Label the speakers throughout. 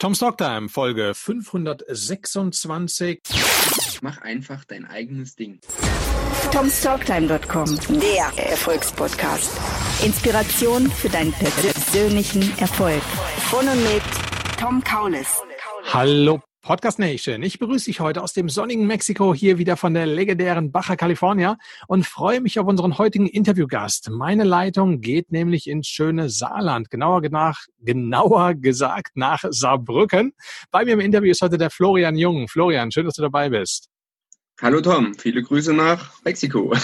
Speaker 1: Tom Stocktime, Folge 526.
Speaker 2: Mach einfach dein eigenes Ding.
Speaker 3: TomStalktime.com, der Erfolgspodcast. Inspiration für deinen persönlichen Erfolg. Von und mit Tom Kaulis.
Speaker 1: Hallo Podcast Nation. Ich begrüße dich heute aus dem sonnigen Mexiko hier wieder von der legendären Baja California und freue mich auf unseren heutigen Interviewgast. Meine Leitung geht nämlich ins schöne Saarland, genauer, nach, genauer gesagt nach Saarbrücken. Bei mir im Interview ist heute der Florian Jung. Florian, schön, dass du dabei bist.
Speaker 2: Hallo Tom, viele Grüße nach Mexiko.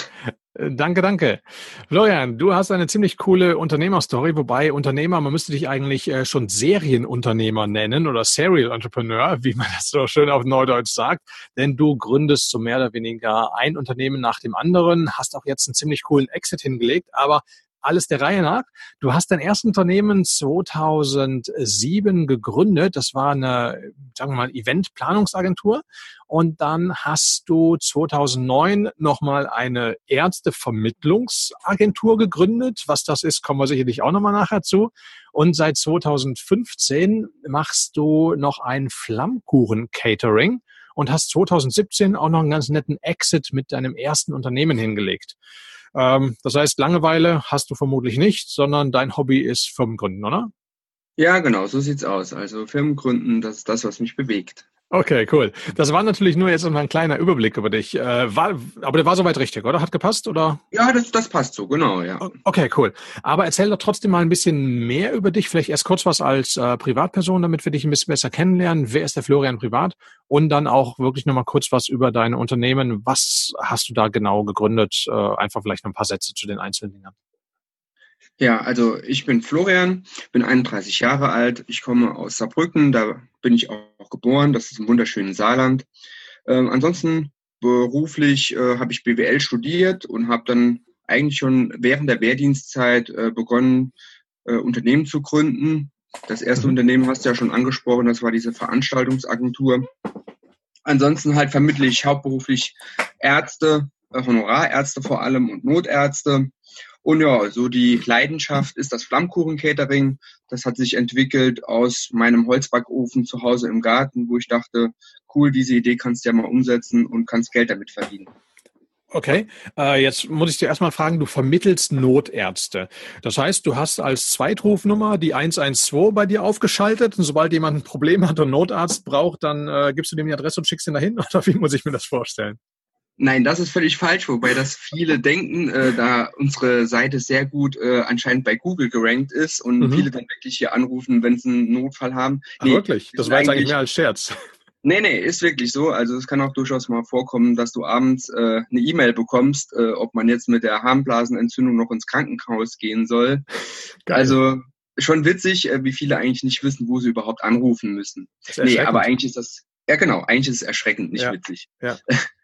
Speaker 1: Äh, danke, danke. Florian, du hast eine ziemlich coole Unternehmerstory, wobei Unternehmer, man müsste dich eigentlich äh, schon Serienunternehmer nennen oder Serial Entrepreneur, wie man das so schön auf Neudeutsch sagt, denn du gründest so mehr oder weniger ein Unternehmen nach dem anderen, hast auch jetzt einen ziemlich coolen Exit hingelegt, aber alles der Reihe nach. Du hast dein erstes Unternehmen 2007 gegründet. Das war eine, sagen wir mal, Eventplanungsagentur. Und dann hast du 2009 nochmal eine Ärztevermittlungsagentur gegründet. Was das ist, kommen wir sicherlich auch nochmal nachher zu. Und seit 2015 machst du noch ein Flammkuchen-Catering und hast 2017 auch noch einen ganz netten Exit mit deinem ersten Unternehmen hingelegt. Ähm, das heißt, Langeweile hast du vermutlich nicht, sondern dein Hobby ist Firmengründen, oder?
Speaker 2: Ja, genau, so sieht's aus. Also Firmengründen, das ist das, was mich bewegt.
Speaker 1: Okay, cool. Das war natürlich nur jetzt mal ein kleiner Überblick über dich. Äh, war, aber der war soweit richtig, oder? Hat gepasst, oder?
Speaker 2: Ja, das, das passt so, genau, ja.
Speaker 1: Okay, cool. Aber erzähl doch trotzdem mal ein bisschen mehr über dich. Vielleicht erst kurz was als äh, Privatperson, damit wir dich ein bisschen besser kennenlernen. Wer ist der Florian privat? Und dann auch wirklich nochmal kurz was über deine Unternehmen. Was hast du da genau gegründet? Äh, einfach vielleicht noch ein paar Sätze zu den einzelnen Dingen.
Speaker 2: Ja, also ich bin Florian, bin 31 Jahre alt, ich komme aus Saarbrücken, da bin ich auch geboren, das ist im wunderschönen Saarland. Ähm, ansonsten beruflich äh, habe ich BWL studiert und habe dann eigentlich schon während der Wehrdienstzeit äh, begonnen, äh, Unternehmen zu gründen. Das erste mhm. Unternehmen hast du ja schon angesprochen, das war diese Veranstaltungsagentur. Ansonsten halt vermittle ich hauptberuflich Ärzte, äh, Honorarärzte vor allem und Notärzte und ja, so die Leidenschaft ist das Flammkuchen-Catering. Das hat sich entwickelt aus meinem Holzbackofen zu Hause im Garten, wo ich dachte, cool, diese Idee kannst du ja mal umsetzen und kannst Geld damit verdienen.
Speaker 1: Okay, äh, jetzt muss ich dir erstmal fragen, du vermittelst Notärzte. Das heißt, du hast als Zweitrufnummer die 112 bei dir aufgeschaltet und sobald jemand ein Problem hat und Notarzt braucht, dann äh, gibst du dem die Adresse und schickst ihn dahin oder wie muss ich mir das vorstellen?
Speaker 2: Nein, das ist völlig falsch, wobei das viele denken, äh, da unsere Seite sehr gut äh, anscheinend bei Google gerankt ist und mhm. viele dann wirklich hier anrufen, wenn sie einen Notfall haben.
Speaker 1: Nee, Ach, wirklich? Das war jetzt eigentlich mehr als Scherz.
Speaker 2: Nee, nee, ist wirklich so. Also es kann auch durchaus mal vorkommen, dass du abends äh, eine E-Mail bekommst, äh, ob man jetzt mit der Harnblasenentzündung noch ins Krankenhaus gehen soll. Geil. Also schon witzig, äh, wie viele eigentlich nicht wissen, wo sie überhaupt anrufen müssen. Nee, aber eigentlich ist das, ja genau, eigentlich ist es erschreckend, nicht
Speaker 1: ja.
Speaker 2: witzig.
Speaker 1: Ja.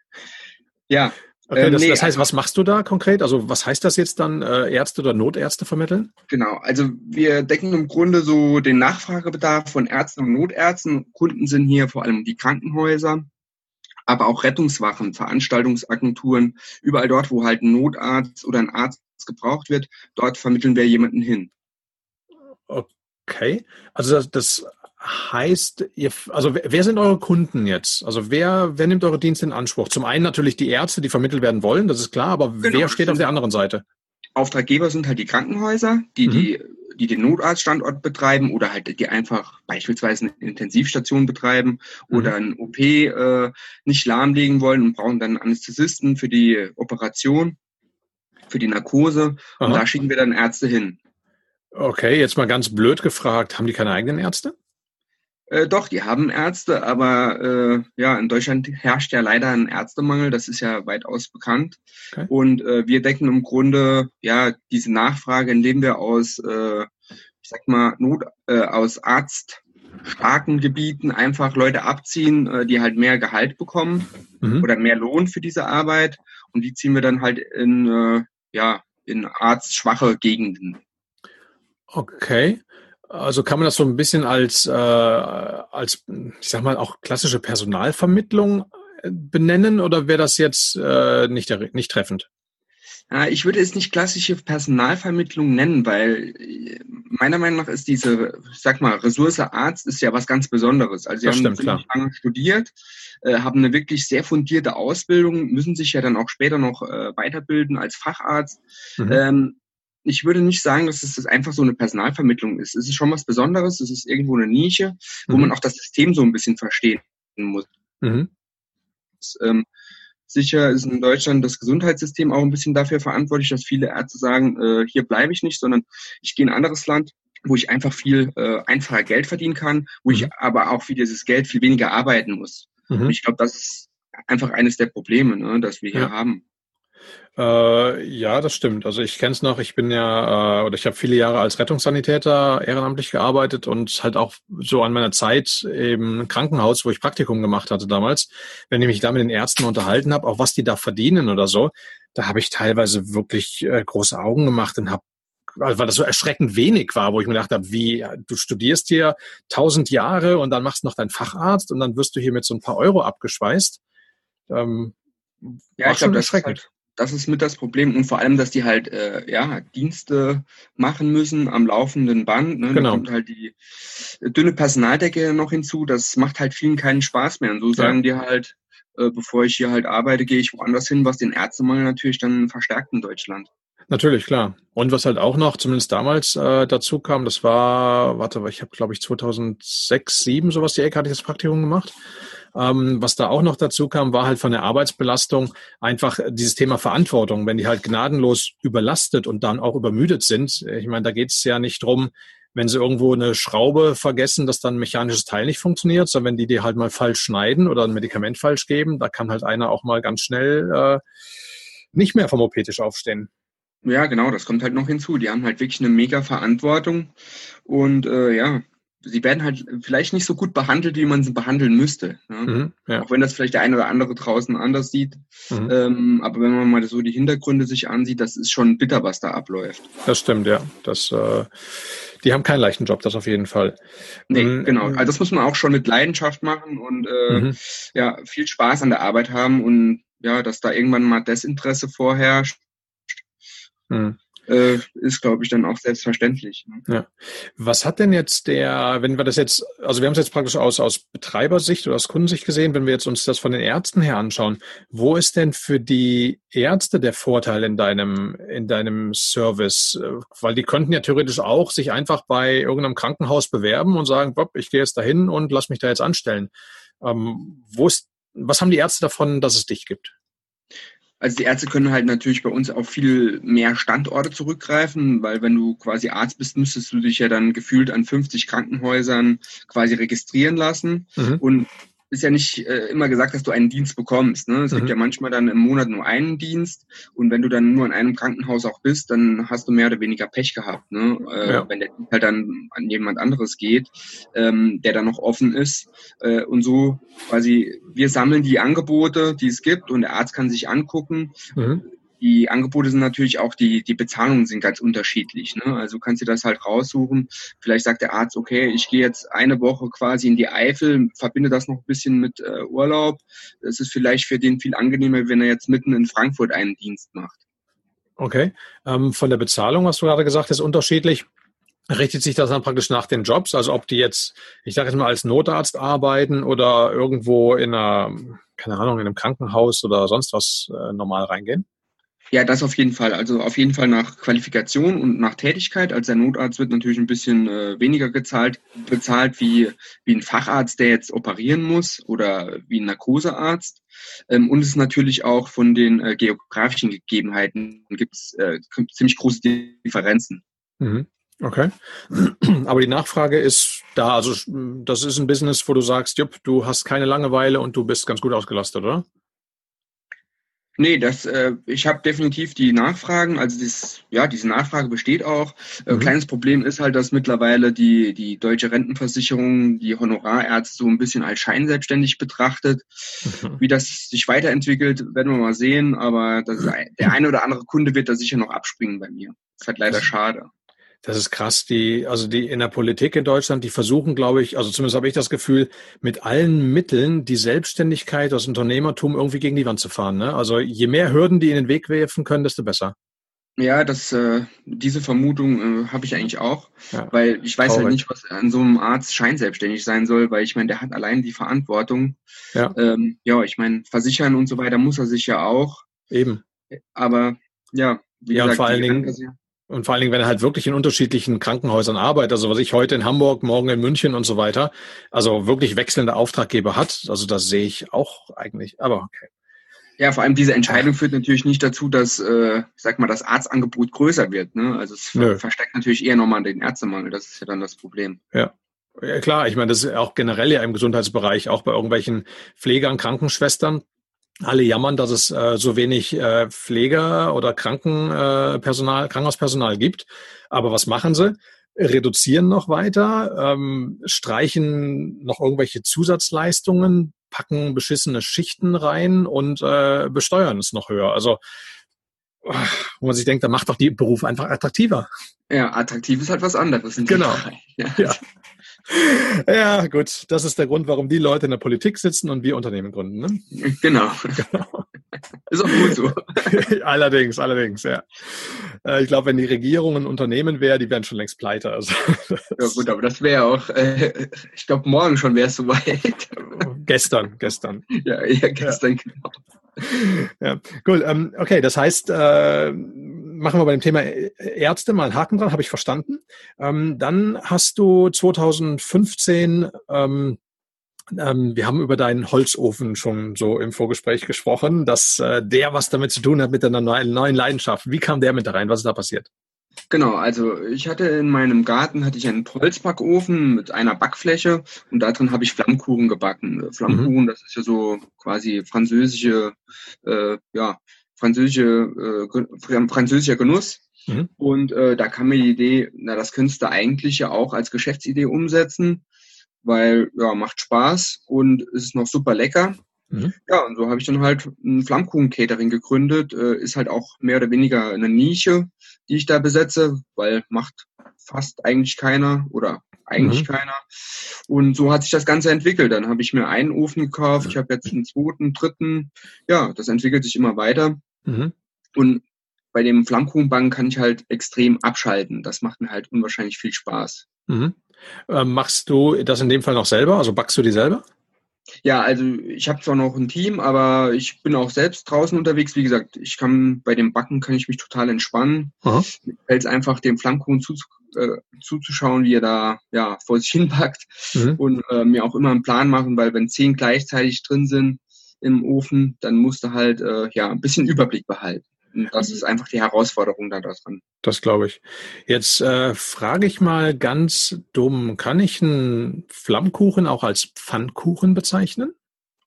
Speaker 2: Ja.
Speaker 1: Okay, das, ähm, nee, das, heißt, was machst du da konkret? Also was heißt das jetzt dann, äh, Ärzte oder Notärzte vermitteln?
Speaker 2: Genau, also wir decken im Grunde so den Nachfragebedarf von Ärzten und Notärzten. Kunden sind hier vor allem die Krankenhäuser, aber auch Rettungswachen, Veranstaltungsagenturen, überall dort, wo halt ein Notarzt oder ein Arzt gebraucht wird, dort vermitteln wir jemanden hin.
Speaker 1: Okay, also das, das heißt, ihr, also wer sind eure Kunden jetzt? Also wer, wer nimmt eure Dienste in Anspruch? Zum einen natürlich die Ärzte, die vermittelt werden wollen, das ist klar, aber genau, wer steht auf der anderen Seite?
Speaker 2: Auftraggeber sind halt die Krankenhäuser, die, mhm. die, die den Notarztstandort betreiben oder halt die einfach beispielsweise eine Intensivstation betreiben mhm. oder ein OP äh, nicht lahmlegen wollen und brauchen dann Anästhesisten für die Operation, für die Narkose. Aha. Und da schicken wir dann Ärzte hin.
Speaker 1: Okay, jetzt mal ganz blöd gefragt, haben die keine eigenen Ärzte?
Speaker 2: Äh, doch, die haben Ärzte, aber äh, ja, in Deutschland herrscht ja leider ein Ärztemangel, das ist ja weitaus bekannt. Okay. Und äh, wir decken im Grunde ja diese Nachfrage, indem wir aus, äh, ich sag mal, Not, äh, aus arztstarken Gebieten einfach Leute abziehen, äh, die halt mehr Gehalt bekommen mhm. oder mehr Lohn für diese Arbeit. Und die ziehen wir dann halt in, ja, in arztschwache Gegenden.
Speaker 1: Okay. Also kann man das so ein bisschen als, äh, als, ich sag mal, auch klassische Personalvermittlung äh, benennen oder wäre das jetzt äh, nicht, nicht treffend?
Speaker 2: Ja, ich würde es nicht klassische Personalvermittlung nennen, weil äh, meiner Meinung nach ist diese, ich sag mal, Ressource Arzt ist ja was ganz Besonderes. Also sie
Speaker 1: Das
Speaker 2: haben
Speaker 1: stimmt,
Speaker 2: lange studiert, äh, haben eine wirklich sehr fundierte Ausbildung, müssen sich ja dann auch später noch äh, weiterbilden als Facharzt.
Speaker 1: Mhm.
Speaker 2: Ähm, ich würde nicht sagen, dass es das einfach so eine Personalvermittlung ist. Es ist schon was Besonderes, es ist irgendwo eine Nische, wo
Speaker 1: Mhm.
Speaker 2: man auch das System so ein bisschen verstehen muss.
Speaker 1: Mhm.
Speaker 2: Ähm, sicher ist in Deutschland das Gesundheitssystem auch ein bisschen dafür verantwortlich, dass viele Ärzte sagen, äh, hier bleibe ich nicht, sondern ich gehe in ein anderes Land, wo ich einfach viel äh, einfacher Geld verdienen kann, wo ich
Speaker 1: Mhm.
Speaker 2: aber auch für dieses Geld viel weniger arbeiten muss.
Speaker 1: Mhm.
Speaker 2: ich glaube, das ist einfach eines der Probleme, ne, das wir hier
Speaker 1: Ja.
Speaker 2: haben.
Speaker 1: Äh, ja, das stimmt. Also ich kenne es noch, ich bin ja, äh, oder ich habe viele Jahre als Rettungssanitäter ehrenamtlich gearbeitet und halt auch so an meiner Zeit im Krankenhaus, wo ich Praktikum gemacht hatte damals, wenn ich mich da mit den Ärzten unterhalten habe, auch was die da verdienen oder so, da habe ich teilweise wirklich äh, große Augen gemacht und habe weil weil das so erschreckend wenig war, wo ich mir gedacht habe, wie, du studierst hier tausend Jahre und dann machst noch deinen Facharzt und dann wirst du hier mit so ein paar Euro abgeschweißt. Ähm,
Speaker 2: Ja, ich
Speaker 1: schon
Speaker 2: glaube, das ist
Speaker 1: erschreckend.
Speaker 2: halt, das ist mit das Problem und vor allem, dass die halt äh, ja Dienste machen müssen am laufenden Band. Ne?
Speaker 1: Genau.
Speaker 2: Da kommt halt die dünne Personaldecke noch hinzu. Das macht halt vielen keinen Spaß mehr. Und so sagen die halt, äh, bevor ich hier halt arbeite, gehe ich woanders hin, was den Ärztemangel natürlich dann verstärkt in Deutschland.
Speaker 1: Natürlich, klar. Und was halt auch noch, zumindest damals äh, dazu kam, das war, warte, ich habe glaube ich 2006, 7 sowas die Ecke hatte ich das Praktikum gemacht. Ähm, was da auch noch dazu kam, war halt von der Arbeitsbelastung einfach dieses Thema Verantwortung. Wenn die halt gnadenlos überlastet und dann auch übermüdet sind, ich meine, da geht es ja nicht drum, wenn sie irgendwo eine Schraube vergessen, dass dann ein mechanisches Teil nicht funktioniert, sondern wenn die die halt mal falsch schneiden oder ein Medikament falsch geben, da kann halt einer auch mal ganz schnell äh, nicht mehr vom OP-Tisch aufstehen.
Speaker 2: Ja, genau, das kommt halt noch hinzu. Die haben halt wirklich eine mega Verantwortung und äh, ja, sie werden halt vielleicht nicht so gut behandelt, wie man sie behandeln müsste. Ne?
Speaker 1: Mhm, ja.
Speaker 2: Auch wenn das vielleicht der eine oder andere draußen anders sieht.
Speaker 1: Mhm.
Speaker 2: Ähm, aber wenn man mal so die Hintergründe sich ansieht, das ist schon bitter, was da abläuft.
Speaker 1: Das stimmt, ja. Das, äh, die haben keinen leichten Job, das auf jeden Fall.
Speaker 2: Nee,
Speaker 1: Mhm.
Speaker 2: genau. Also das muss man auch schon mit Leidenschaft machen und äh,
Speaker 1: Mhm.
Speaker 2: ja, viel Spaß an der Arbeit haben und ja, dass da irgendwann mal Desinteresse vorherrscht,
Speaker 1: Mhm.
Speaker 2: Äh, ist, glaube ich, dann auch selbstverständlich. Ne?
Speaker 1: Was hat denn jetzt der, wenn wir das jetzt, also wir haben es jetzt praktisch aus, aus Betreibersicht oder aus Kundensicht gesehen, wenn wir jetzt uns das von den Ärzten her anschauen, wo ist denn für die Ärzte der Vorteil in deinem, in deinem Service? Äh, Weil die könnten ja theoretisch auch sich einfach bei irgendeinem Krankenhaus bewerben und sagen, Bob, ich gehe jetzt dahin und lass mich da jetzt anstellen. Ähm, wo ist, was haben die Ärzte davon, dass es dich gibt?
Speaker 2: Also die Ärzte können halt natürlich bei uns auf viel mehr Standorte zurückgreifen, weil wenn du quasi Arzt bist, müsstest du dich ja dann gefühlt an 50 Krankenhäusern quasi registrieren lassen.
Speaker 1: Mhm.
Speaker 2: Und ist ja nicht äh, immer gesagt, dass du einen Dienst bekommst. Ne? Es
Speaker 1: Mhm.
Speaker 2: gibt ja manchmal dann im Monat nur einen Dienst und wenn du dann nur in einem Krankenhaus auch bist, dann hast du mehr oder weniger Pech gehabt. Ne? Äh,
Speaker 1: Ja.
Speaker 2: Wenn der Dienst halt dann an jemand anderes geht, ähm, der dann noch offen ist. Äh, und so quasi, wir sammeln die Angebote, die es gibt und der Arzt kann sich angucken.
Speaker 1: Mhm.
Speaker 2: Die Angebote sind natürlich auch, die, die Bezahlungen sind ganz unterschiedlich. Ne? Also kannst du das halt raussuchen. Vielleicht sagt der Arzt, okay, ich gehe jetzt eine Woche quasi in die Eifel, verbinde das noch ein bisschen mit äh, Urlaub. Das ist vielleicht für den viel angenehmer, wenn er jetzt mitten in Frankfurt einen Dienst macht.
Speaker 1: Okay. Ähm, von der Bezahlung, was du gerade gesagt hast, unterschiedlich. Richtet sich das dann praktisch nach den Jobs? Also ob die jetzt, ich sage jetzt mal, als Notarzt arbeiten oder irgendwo in einer, keine Ahnung, in einem Krankenhaus oder sonst was äh, normal reingehen?
Speaker 2: Ja, das auf jeden Fall. Also auf jeden Fall nach Qualifikation und nach Tätigkeit. Als der Notarzt wird natürlich ein bisschen äh, weniger gezahlt, bezahlt wie, wie ein Facharzt, der jetzt operieren muss oder wie ein Narkosearzt. Ähm, und es ist natürlich auch von den äh, geografischen Gegebenheiten gibt es äh, ziemlich große Differenzen.
Speaker 1: Mhm. Okay. Aber die Nachfrage ist da. Also das ist ein Business, wo du sagst, jupp, du hast keine Langeweile und du bist ganz gut ausgelastet, oder?
Speaker 2: Nee, das, äh, ich habe definitiv die Nachfragen, also das, ja, diese Nachfrage besteht auch. Äh,
Speaker 1: Mhm.
Speaker 2: Kleines Problem ist halt, dass mittlerweile die, die deutsche Rentenversicherung die Honorarärzte so ein bisschen als scheinselbstständig betrachtet.
Speaker 1: Mhm.
Speaker 2: Wie das sich weiterentwickelt, werden wir mal sehen, aber das, der eine oder andere Kunde wird da sicher noch abspringen bei mir. Das ist halt leider
Speaker 1: Das-
Speaker 2: schade.
Speaker 1: Das ist krass. Die, also die in der Politik in Deutschland, die versuchen, glaube ich, also zumindest habe ich das Gefühl, mit allen Mitteln die Selbstständigkeit, das Unternehmertum irgendwie gegen die Wand zu fahren. Ne? Also je mehr Hürden die in den Weg werfen können, desto besser.
Speaker 2: Ja, das, äh, diese Vermutung äh, habe ich eigentlich auch, ja. weil ich weiß Traurig. halt nicht, was an so einem Arzt scheinselbstständig sein soll, weil ich meine, der hat allein die Verantwortung. Ja, ähm, ja ich meine, versichern und so weiter muss er sich ja auch.
Speaker 1: Eben.
Speaker 2: Aber ja,
Speaker 1: wie ja, gesagt, vor allen Dingen, und vor allen Dingen, wenn er halt wirklich in unterschiedlichen Krankenhäusern arbeitet, also was ich heute in Hamburg, morgen in München und so weiter, also wirklich wechselnde Auftraggeber hat, also das sehe ich auch eigentlich, aber okay.
Speaker 2: Ja, vor allem diese Entscheidung führt natürlich nicht dazu, dass, äh, sag mal, das Arztangebot größer wird. Ne? Also es Nö. versteckt natürlich eher nochmal den Ärztemangel. Das ist ja dann das Problem.
Speaker 1: Ja. Ja, klar, ich meine, das ist auch generell ja im Gesundheitsbereich, auch bei irgendwelchen Pflegern, Krankenschwestern. Alle jammern, dass es äh, so wenig äh, Pfleger oder Krankenpersonal, äh, Krankenhauspersonal gibt. Aber was machen sie? Reduzieren noch weiter, ähm, streichen noch irgendwelche Zusatzleistungen, packen beschissene Schichten rein und äh, besteuern es noch höher. Also wo man sich denkt, da macht doch die Beruf einfach attraktiver.
Speaker 2: Ja, attraktiv ist halt was anderes.
Speaker 1: Genau. Ja. ja. Ja. gut. Das ist der Grund, warum die Leute in der Politik sitzen und wir Unternehmen gründen.
Speaker 2: Ne? Genau. genau. Ist auch gut so.
Speaker 1: allerdings, allerdings, ja. Äh, ich glaube, wenn die Regierung ein Unternehmen wäre, die wären schon längst pleite. Also,
Speaker 2: ja gut, aber das wäre auch, äh, ich glaube, morgen schon wäre es soweit.
Speaker 1: gestern, gestern.
Speaker 2: Ja, eher gestern, ja. genau.
Speaker 1: Ja, cool. Ähm, okay, das heißt, äh, machen wir bei dem Thema Ärzte mal einen Haken dran, habe ich verstanden. Ähm, dann hast du 2015 ähm, ähm, wir haben über deinen Holzofen schon so im Vorgespräch gesprochen, dass äh, der was damit zu tun hat mit deiner neuen, neuen Leidenschaft. Wie kam der mit da rein? Was ist da passiert?
Speaker 2: Genau, also ich hatte in meinem Garten hatte ich einen Holzbackofen mit einer Backfläche und da drin habe ich Flammkuchen gebacken. Flammkuchen, mhm. das ist ja so quasi französische, äh, ja, französische, äh, französischer Genuss. Mhm. Und äh, da kam mir die Idee, na, das könntest du eigentlich ja auch als Geschäftsidee umsetzen weil ja, macht Spaß und es ist noch super lecker. Mhm. Ja, und so habe ich dann halt ein Flammkuchen-Catering gegründet. Äh, ist halt auch mehr oder weniger eine Nische, die ich da besetze, weil macht fast eigentlich keiner oder eigentlich mhm. keiner. Und so hat sich das Ganze entwickelt. Dann habe ich mir einen Ofen gekauft, ich habe jetzt einen zweiten, dritten. Ja, das entwickelt sich immer weiter. Mhm. Und bei dem Flammkuchenbank kann ich halt extrem abschalten. Das macht mir halt unwahrscheinlich viel Spaß.
Speaker 1: Mhm. Ähm, machst du das in dem Fall noch selber? Also backst du die selber?
Speaker 2: Ja, also ich habe zwar noch ein Team, aber ich bin auch selbst draußen unterwegs. Wie gesagt, ich kann bei dem Backen kann ich mich total entspannen. Fällt es einfach dem Flammkuchen zu, äh, zuzuschauen, wie er da ja vor sich hin backt mhm. und äh, mir auch immer einen Plan machen, weil wenn zehn gleichzeitig drin sind im Ofen, dann musst du halt äh, ja ein bisschen Überblick behalten. Und das ist einfach die Herausforderung da dran.
Speaker 1: Das glaube ich. Jetzt äh, frage ich mal ganz dumm, kann ich einen Flammkuchen auch als Pfannkuchen bezeichnen?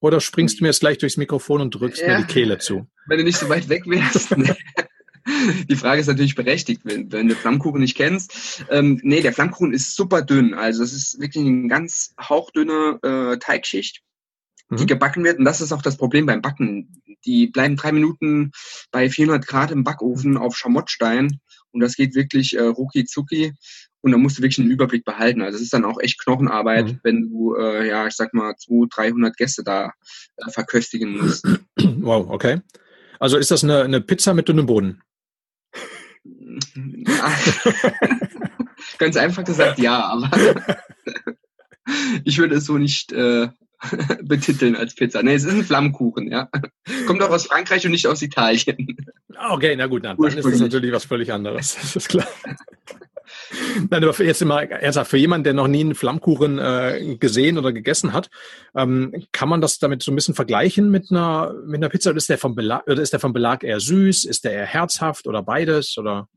Speaker 1: Oder springst du mir jetzt gleich durchs Mikrofon und drückst ja, mir die Kehle zu?
Speaker 2: Wenn du nicht so weit weg wärst. Die Frage ist natürlich berechtigt, wenn, wenn du Flammkuchen nicht kennst. Ähm, nee, der Flammkuchen ist super dünn. Also es ist wirklich eine ganz hauchdünne äh, Teigschicht die mhm. gebacken wird. Und das ist auch das Problem beim Backen. Die bleiben drei Minuten bei 400 Grad im Backofen auf Schamottstein und das geht wirklich äh, rucki zucki und da musst du wirklich einen Überblick behalten. Also es ist dann auch echt Knochenarbeit, mhm. wenn du, äh, ja, ich sag mal, 200, 300 Gäste da äh, verköstigen musst.
Speaker 1: Wow, okay. Also ist das eine, eine Pizza mit dünnem Boden?
Speaker 2: Ganz einfach gesagt, ja, aber ich würde es so nicht äh, betiteln als Pizza. Nee, es ist ein Flammkuchen, ja. Kommt auch aus Frankreich und nicht aus Italien.
Speaker 1: Okay, na gut, dann, dann ist das natürlich was völlig anderes. Das ist klar. Nein, aber jetzt mal ernsthaft, für jemanden, der noch nie einen Flammkuchen äh, gesehen oder gegessen hat, ähm, kann man das damit so ein bisschen vergleichen mit einer, mit einer Pizza? Oder ist der vom Belag, oder ist der vom Belag eher süß? Ist der eher herzhaft oder beides? Oder?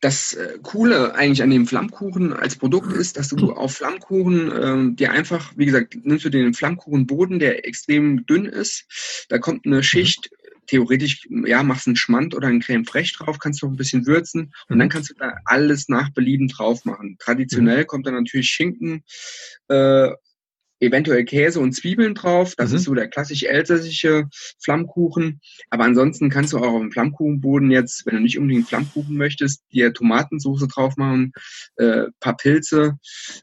Speaker 2: Das äh, Coole eigentlich an dem Flammkuchen als Produkt ist, dass du auf Flammkuchen ähm, dir einfach, wie gesagt, nimmst du den Flammkuchenboden, der extrem dünn ist, da kommt eine mhm. Schicht, theoretisch, ja, machst einen Schmand oder einen Creme fraiche drauf, kannst du noch ein bisschen würzen und dann mhm. kannst du da alles nach Belieben drauf machen. Traditionell mhm. kommt dann natürlich Schinken, äh, eventuell Käse und Zwiebeln drauf. Das
Speaker 1: Mhm.
Speaker 2: ist so der klassisch elsässische Flammkuchen. Aber ansonsten kannst du auch auf dem Flammkuchenboden jetzt, wenn du nicht unbedingt Flammkuchen möchtest, dir Tomatensoße drauf machen, äh, paar Pilze,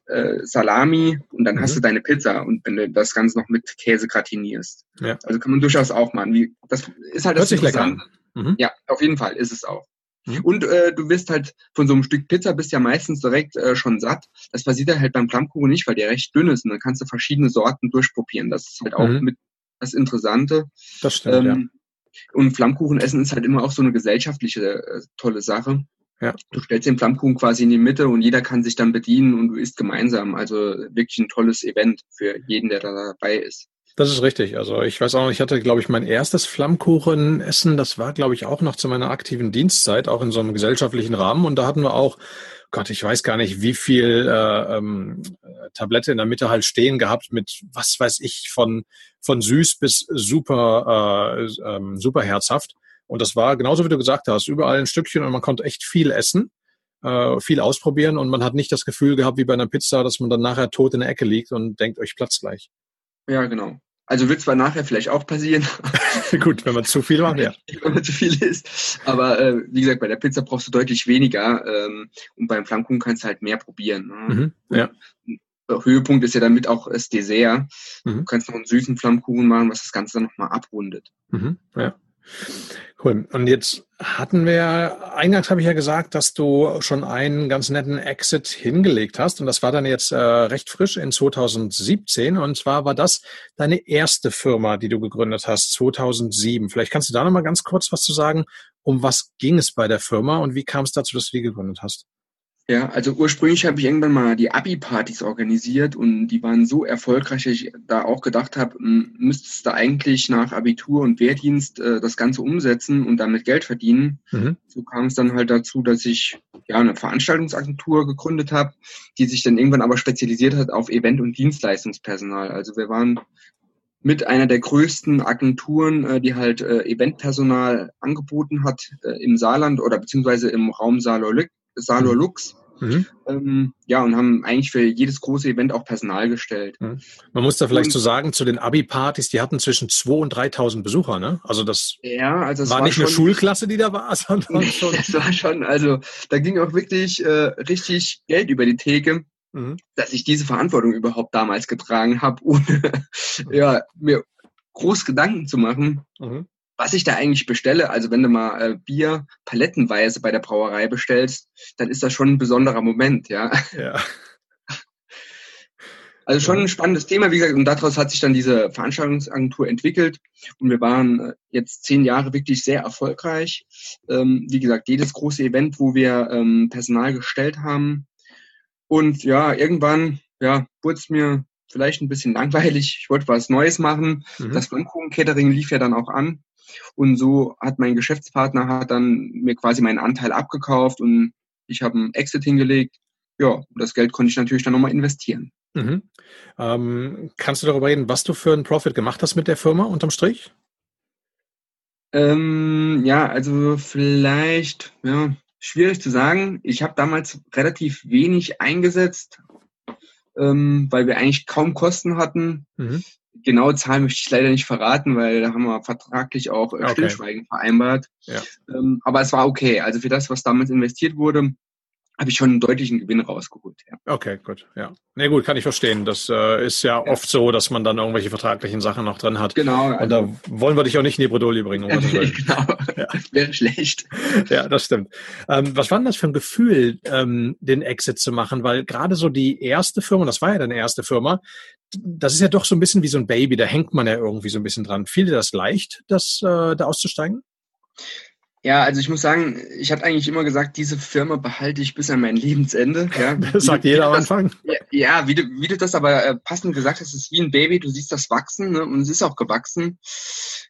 Speaker 2: äh, Salami und dann
Speaker 1: Mhm.
Speaker 2: hast du deine Pizza und wenn du das Ganze noch mit Käse gratinierst.
Speaker 1: Ja.
Speaker 2: Also kann man durchaus auch machen. Wie, das ist halt
Speaker 1: Hört
Speaker 2: das
Speaker 1: sich lecker an. Mhm.
Speaker 2: Ja, auf jeden Fall ist es auch.
Speaker 1: Mhm.
Speaker 2: Und äh, du wirst halt von so einem Stück Pizza bist ja meistens direkt äh, schon satt. Das passiert ja halt beim Flammkuchen nicht, weil der recht dünn ist und dann kannst du verschiedene Sorten durchprobieren. Das ist halt auch
Speaker 1: Mhm.
Speaker 2: mit das Interessante.
Speaker 1: Das stimmt, ja.
Speaker 2: Ähm, Und Flammkuchen essen ist halt immer auch so eine gesellschaftliche äh, tolle Sache.
Speaker 1: Ja.
Speaker 2: Du stellst den Flammkuchen quasi in die Mitte und jeder kann sich dann bedienen und du isst gemeinsam. Also wirklich ein tolles Event für jeden, der da dabei ist.
Speaker 1: Das ist richtig. Also ich weiß auch ich hatte, glaube ich, mein erstes Flammkuchenessen, das war, glaube ich, auch noch zu meiner aktiven Dienstzeit, auch in so einem gesellschaftlichen Rahmen. Und da hatten wir auch, Gott, ich weiß gar nicht, wie viel äh, ähm, äh, Tablette in der Mitte halt stehen gehabt mit, was weiß ich, von, von süß bis super, äh, ähm, super herzhaft. Und das war genauso, wie du gesagt hast, überall ein Stückchen und man konnte echt viel essen, äh, viel ausprobieren und man hat nicht das Gefühl gehabt, wie bei einer Pizza, dass man dann nachher tot in der Ecke liegt und denkt, euch platzt gleich.
Speaker 2: Ja, genau. Also wird zwar nachher vielleicht auch passieren,
Speaker 1: Gut, wenn man zu viel macht, ja.
Speaker 2: wenn man zu viel isst. Aber äh, wie gesagt, bei der Pizza brauchst du deutlich weniger ähm, und beim Flammkuchen kannst du halt mehr probieren. Ne?
Speaker 1: Mhm, ja.
Speaker 2: Höhepunkt ist ja damit auch das Dessert.
Speaker 1: Mhm.
Speaker 2: Du kannst noch einen süßen Flammkuchen machen, was das Ganze dann nochmal abrundet.
Speaker 1: Mhm, ja. Cool. Und jetzt hatten wir, eingangs habe ich ja gesagt, dass du schon einen ganz netten Exit hingelegt hast. Und das war dann jetzt äh, recht frisch in 2017. Und zwar war das deine erste Firma, die du gegründet hast, 2007. Vielleicht kannst du da nochmal ganz kurz was zu sagen. Um was ging es bei der Firma und wie kam es dazu, dass du die gegründet hast?
Speaker 2: Ja, also ursprünglich habe ich irgendwann mal die Abi-Partys organisiert und die waren so erfolgreich, dass ich da auch gedacht habe, m, müsstest du eigentlich nach Abitur und Wehrdienst äh, das Ganze umsetzen und damit Geld verdienen.
Speaker 1: Mhm.
Speaker 2: So kam es dann halt dazu, dass ich ja eine Veranstaltungsagentur gegründet habe, die sich dann irgendwann aber spezialisiert hat auf Event- und Dienstleistungspersonal. Also wir waren mit einer der größten Agenturen, äh, die halt äh, Eventpersonal angeboten hat äh, im Saarland oder beziehungsweise im Raum Saarlor- Saarlor-Lux.
Speaker 1: Mhm.
Speaker 2: Ähm, ja, und haben eigentlich für jedes große Event auch Personal gestellt.
Speaker 1: Man muss da vielleicht
Speaker 2: Und-
Speaker 1: zu sagen, zu den Abi-Partys, die hatten zwischen 2.000 und 3.000 Besucher, ne? Also das
Speaker 2: Ja, also
Speaker 1: war,
Speaker 2: war,
Speaker 1: nicht
Speaker 2: schon,
Speaker 1: eine Schulklasse, die da war, sondern schon.
Speaker 2: es war schon, also da ging auch wirklich äh, richtig Geld über die Theke,
Speaker 1: Mhm.
Speaker 2: dass ich diese Verantwortung überhaupt damals getragen habe, ohne ja, mir groß Gedanken zu machen,
Speaker 1: Mhm.
Speaker 2: Was ich da eigentlich bestelle. Also wenn du mal äh, Bier palettenweise bei der Brauerei bestellst, dann ist das schon ein besonderer Moment, ja.
Speaker 1: Ja.
Speaker 2: Also schon ein spannendes Thema, wie gesagt, und daraus hat sich dann diese Veranstaltungsagentur entwickelt und wir waren äh, jetzt zehn Jahre wirklich sehr erfolgreich. Ähm, wie gesagt, jedes große Event, wo wir ähm, Personal gestellt haben. Und ja, irgendwann, ja, wurde es mir vielleicht ein bisschen langweilig. Ich wollte was Neues machen.
Speaker 1: Mhm.
Speaker 2: Das Flammkuchen-Catering lief ja dann auch an. Und so hat mein Geschäftspartner hat dann mir quasi meinen Anteil abgekauft und ich habe einen Exit hingelegt. Ja, das Geld konnte ich natürlich dann nochmal investieren.
Speaker 1: Mhm. Ähm, kannst du darüber reden, was du für einen Profit gemacht hast mit der Firma unterm Strich?
Speaker 2: Ähm, ja, also vielleicht, ja, schwierig zu sagen. Ich habe damals relativ wenig eingesetzt, ähm, weil wir eigentlich kaum Kosten hatten.
Speaker 1: Mhm.
Speaker 2: Genaue Zahlen möchte ich leider nicht verraten, weil da haben wir vertraglich auch äh,
Speaker 1: Okay.
Speaker 2: Stillschweigen vereinbart.
Speaker 1: Ja.
Speaker 2: Ähm, aber es war okay. Also für das, was damals investiert wurde, habe ich schon einen deutlichen Gewinn rausgeholt. Ja.
Speaker 1: Okay, gut, ja. Nee, gut, kann ich verstehen. Das äh, ist ja,
Speaker 2: Ja.
Speaker 1: oft so, dass man dann irgendwelche vertraglichen Sachen noch drin hat.
Speaker 2: Genau.
Speaker 1: Und da wollen wir dich auch nicht in die Bredouille bringen. Um
Speaker 2: genau.
Speaker 1: Ja.
Speaker 2: Wäre schlecht.
Speaker 1: ja, das stimmt. Ähm, was war denn das für ein Gefühl, ähm, den Exit zu machen? Weil gerade so die erste Firma, das war ja deine erste Firma, das ist ja doch so ein bisschen wie so ein Baby, da hängt man ja irgendwie so ein bisschen dran. Fiel dir das leicht, das äh, da auszusteigen?
Speaker 2: Ja, also ich muss sagen, ich hatte eigentlich immer gesagt, diese Firma behalte ich bis an mein Lebensende. Ja,
Speaker 1: Das sagt jeder am Anfang.
Speaker 2: Ja, ja wie, du, wie du das aber äh, passend gesagt hast, es ist wie ein Baby, du siehst das wachsen ne, und es ist auch gewachsen.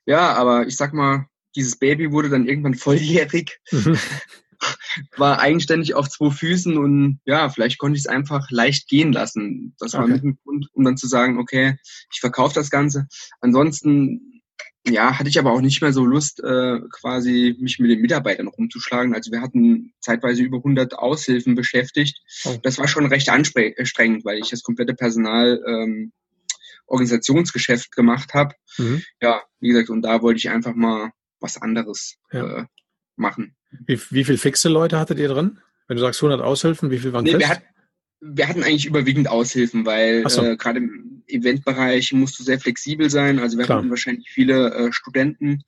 Speaker 2: Ja, aber ich sag mal, dieses Baby wurde dann irgendwann volljährig,
Speaker 1: Mhm.
Speaker 2: war eigenständig auf zwei Füßen und ja, vielleicht konnte ich es einfach leicht gehen lassen. Das war
Speaker 1: Okay.
Speaker 2: mit dem Grund, um dann zu sagen, okay, ich verkaufe das Ganze. Ansonsten ja, hatte ich aber auch nicht mehr so Lust, äh, quasi mich mit den Mitarbeitern rumzuschlagen. Also wir hatten zeitweise über 100 Aushilfen beschäftigt.
Speaker 1: Oh.
Speaker 2: Das war schon recht anstrengend, weil ich das komplette Personal ähm, Organisationsgeschäft gemacht habe. Mhm. Ja, wie gesagt, und da wollte ich einfach mal was anderes ja. äh, machen.
Speaker 1: Wie, wie viele fixe Leute hattet ihr drin? Wenn du sagst 100 Aushilfen, wie viel waren nee, fest?
Speaker 2: Wir, hat, wir hatten eigentlich überwiegend Aushilfen, weil so. äh, gerade Eventbereich musst du sehr flexibel sein. Also wir Klar. hatten wahrscheinlich viele äh, Studenten,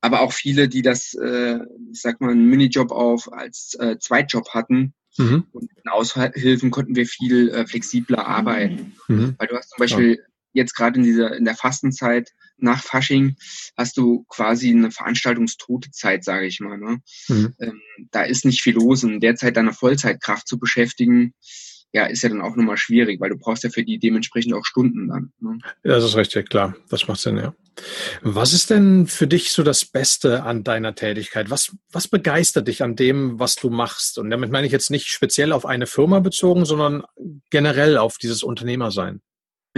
Speaker 2: aber auch viele, die das, äh, ich sag mal, einen Minijob auf als äh, Zweitjob hatten. Mhm. Und in Aushilfen konnten wir viel äh, flexibler arbeiten. Mhm. Weil du hast zum Beispiel ja. jetzt gerade in dieser in der Fastenzeit nach Fasching hast du quasi eine veranstaltungstote Zeit, sage ich mal. Ne? Mhm. Ähm, da ist nicht viel los und derzeit deine Vollzeitkraft zu beschäftigen, ja, ist ja dann auch nochmal schwierig, weil du brauchst ja für die dementsprechend auch Stunden dann. Ne?
Speaker 1: Ja, das ist richtig, klar. Das macht Sinn, ja. Was ist denn für dich so das Beste an deiner Tätigkeit? Was, was begeistert dich an dem, was du machst? Und damit meine ich jetzt nicht speziell auf eine Firma bezogen, sondern generell auf dieses Unternehmersein.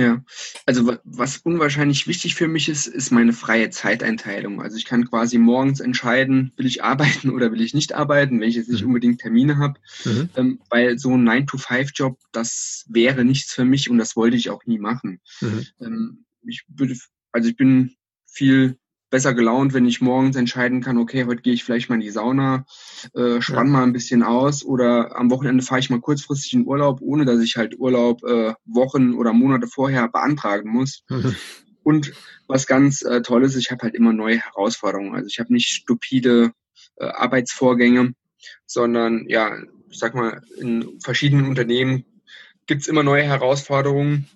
Speaker 2: Ja, also was unwahrscheinlich wichtig für mich ist, ist meine freie Zeiteinteilung. Also ich kann quasi morgens entscheiden, will ich arbeiten oder will ich nicht arbeiten, wenn ich jetzt nicht mhm. unbedingt Termine habe. Mhm. Ähm, weil so ein 9-to-5-Job, das wäre nichts für mich und das wollte ich auch nie machen. Mhm. Ähm, ich würde, also ich bin viel besser gelaunt, wenn ich morgens entscheiden kann, okay, heute gehe ich vielleicht mal in die Sauna, äh, spann ja. mal ein bisschen aus oder am Wochenende fahre ich mal kurzfristig in Urlaub, ohne dass ich halt Urlaub äh, Wochen oder Monate vorher beantragen muss. Mhm. Und was ganz äh, toll ist, ich habe halt immer neue Herausforderungen. Also ich habe nicht stupide äh, Arbeitsvorgänge, sondern ja, ich sag mal, in verschiedenen Unternehmen gibt's immer neue Herausforderungen.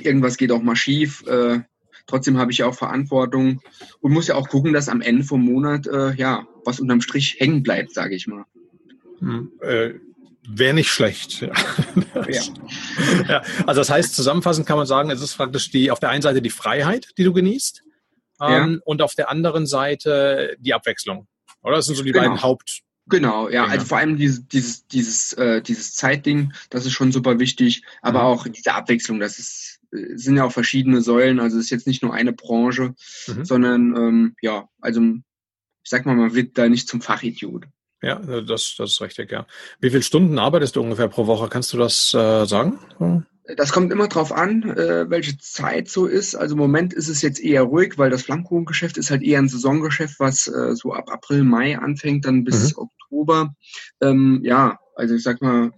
Speaker 2: Irgendwas geht auch mal schief. Äh, Trotzdem habe ich ja auch Verantwortung und muss ja auch gucken, dass am Ende vom Monat äh, ja was unterm Strich hängen bleibt, sage ich mal.
Speaker 1: Hm, äh, Wäre nicht schlecht. Ja. ja. ja. Also das heißt, zusammenfassend kann man sagen, es ist praktisch die auf der einen Seite die Freiheit, die du genießt, ähm, ja. und auf der anderen Seite die Abwechslung. Oder? Das sind so die genau. beiden Haupt.
Speaker 2: Genau, ja, also vor allem dieses, dieses, dieses, äh, dieses Zeitding, das ist schon super wichtig, aber mhm. auch diese Abwechslung, das ist sind ja auch verschiedene Säulen, also es ist jetzt nicht nur eine Branche, mhm. sondern ähm, ja, also ich sag mal, man wird da nicht zum Fachidiot.
Speaker 1: Ja, das, das ist richtig, ja. Wie viele Stunden arbeitest du ungefähr pro Woche? Kannst du das äh, sagen?
Speaker 2: Das kommt immer drauf an, äh, welche Zeit so ist. Also im Moment ist es jetzt eher ruhig, weil das Flammkuchengeschäft ist halt eher ein Saisongeschäft, was äh, so ab April, Mai anfängt, dann bis mhm. Oktober. Ähm, ja, also ich sag mal,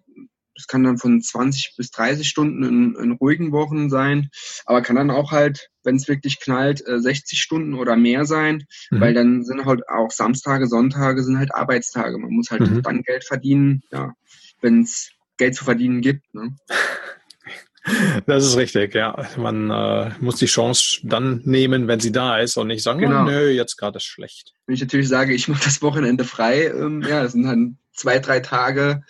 Speaker 2: das kann dann von 20 bis 30 Stunden in, in ruhigen Wochen sein, aber kann dann auch halt, wenn es wirklich knallt, 60 äh, Stunden oder mehr sein, mhm. weil dann sind halt auch Samstage, Sonntage sind halt Arbeitstage. Man muss halt mhm. dann Geld verdienen, ja, wenn es Geld zu verdienen gibt. Ne?
Speaker 1: Das ist richtig, ja. Man äh, muss die Chance dann nehmen, wenn sie da ist und nicht sagen, genau. oh, nö, jetzt gerade ist schlecht.
Speaker 2: Wenn ich natürlich sage, ich mache das Wochenende frei, ähm, ja, das sind dann zwei, drei Tage,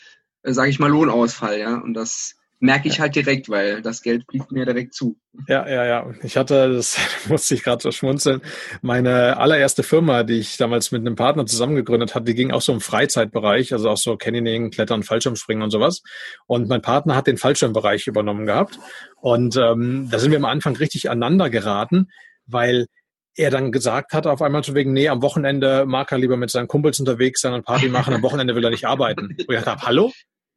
Speaker 2: äh, sage ich mal, Lohnausfall, ja. Und das merke ich halt direkt, weil das Geld fliegt mir direkt zu.
Speaker 1: Ja, ja, ja. Ich hatte, das musste ich gerade so schmunzeln, meine allererste Firma, die ich damals mit einem Partner zusammen gegründet hatte, die ging auch so im Freizeitbereich, also auch so Canyoning, Klettern, Fallschirmspringen und sowas. Und mein Partner hat den Fallschirmbereich übernommen gehabt. Und ähm, da sind wir am Anfang richtig aneinander geraten, weil er dann gesagt hat, auf einmal zu wegen, nee, am Wochenende mag er lieber mit seinen Kumpels unterwegs sein und Party machen, am Wochenende will er nicht arbeiten. Und ich dachte, hallo?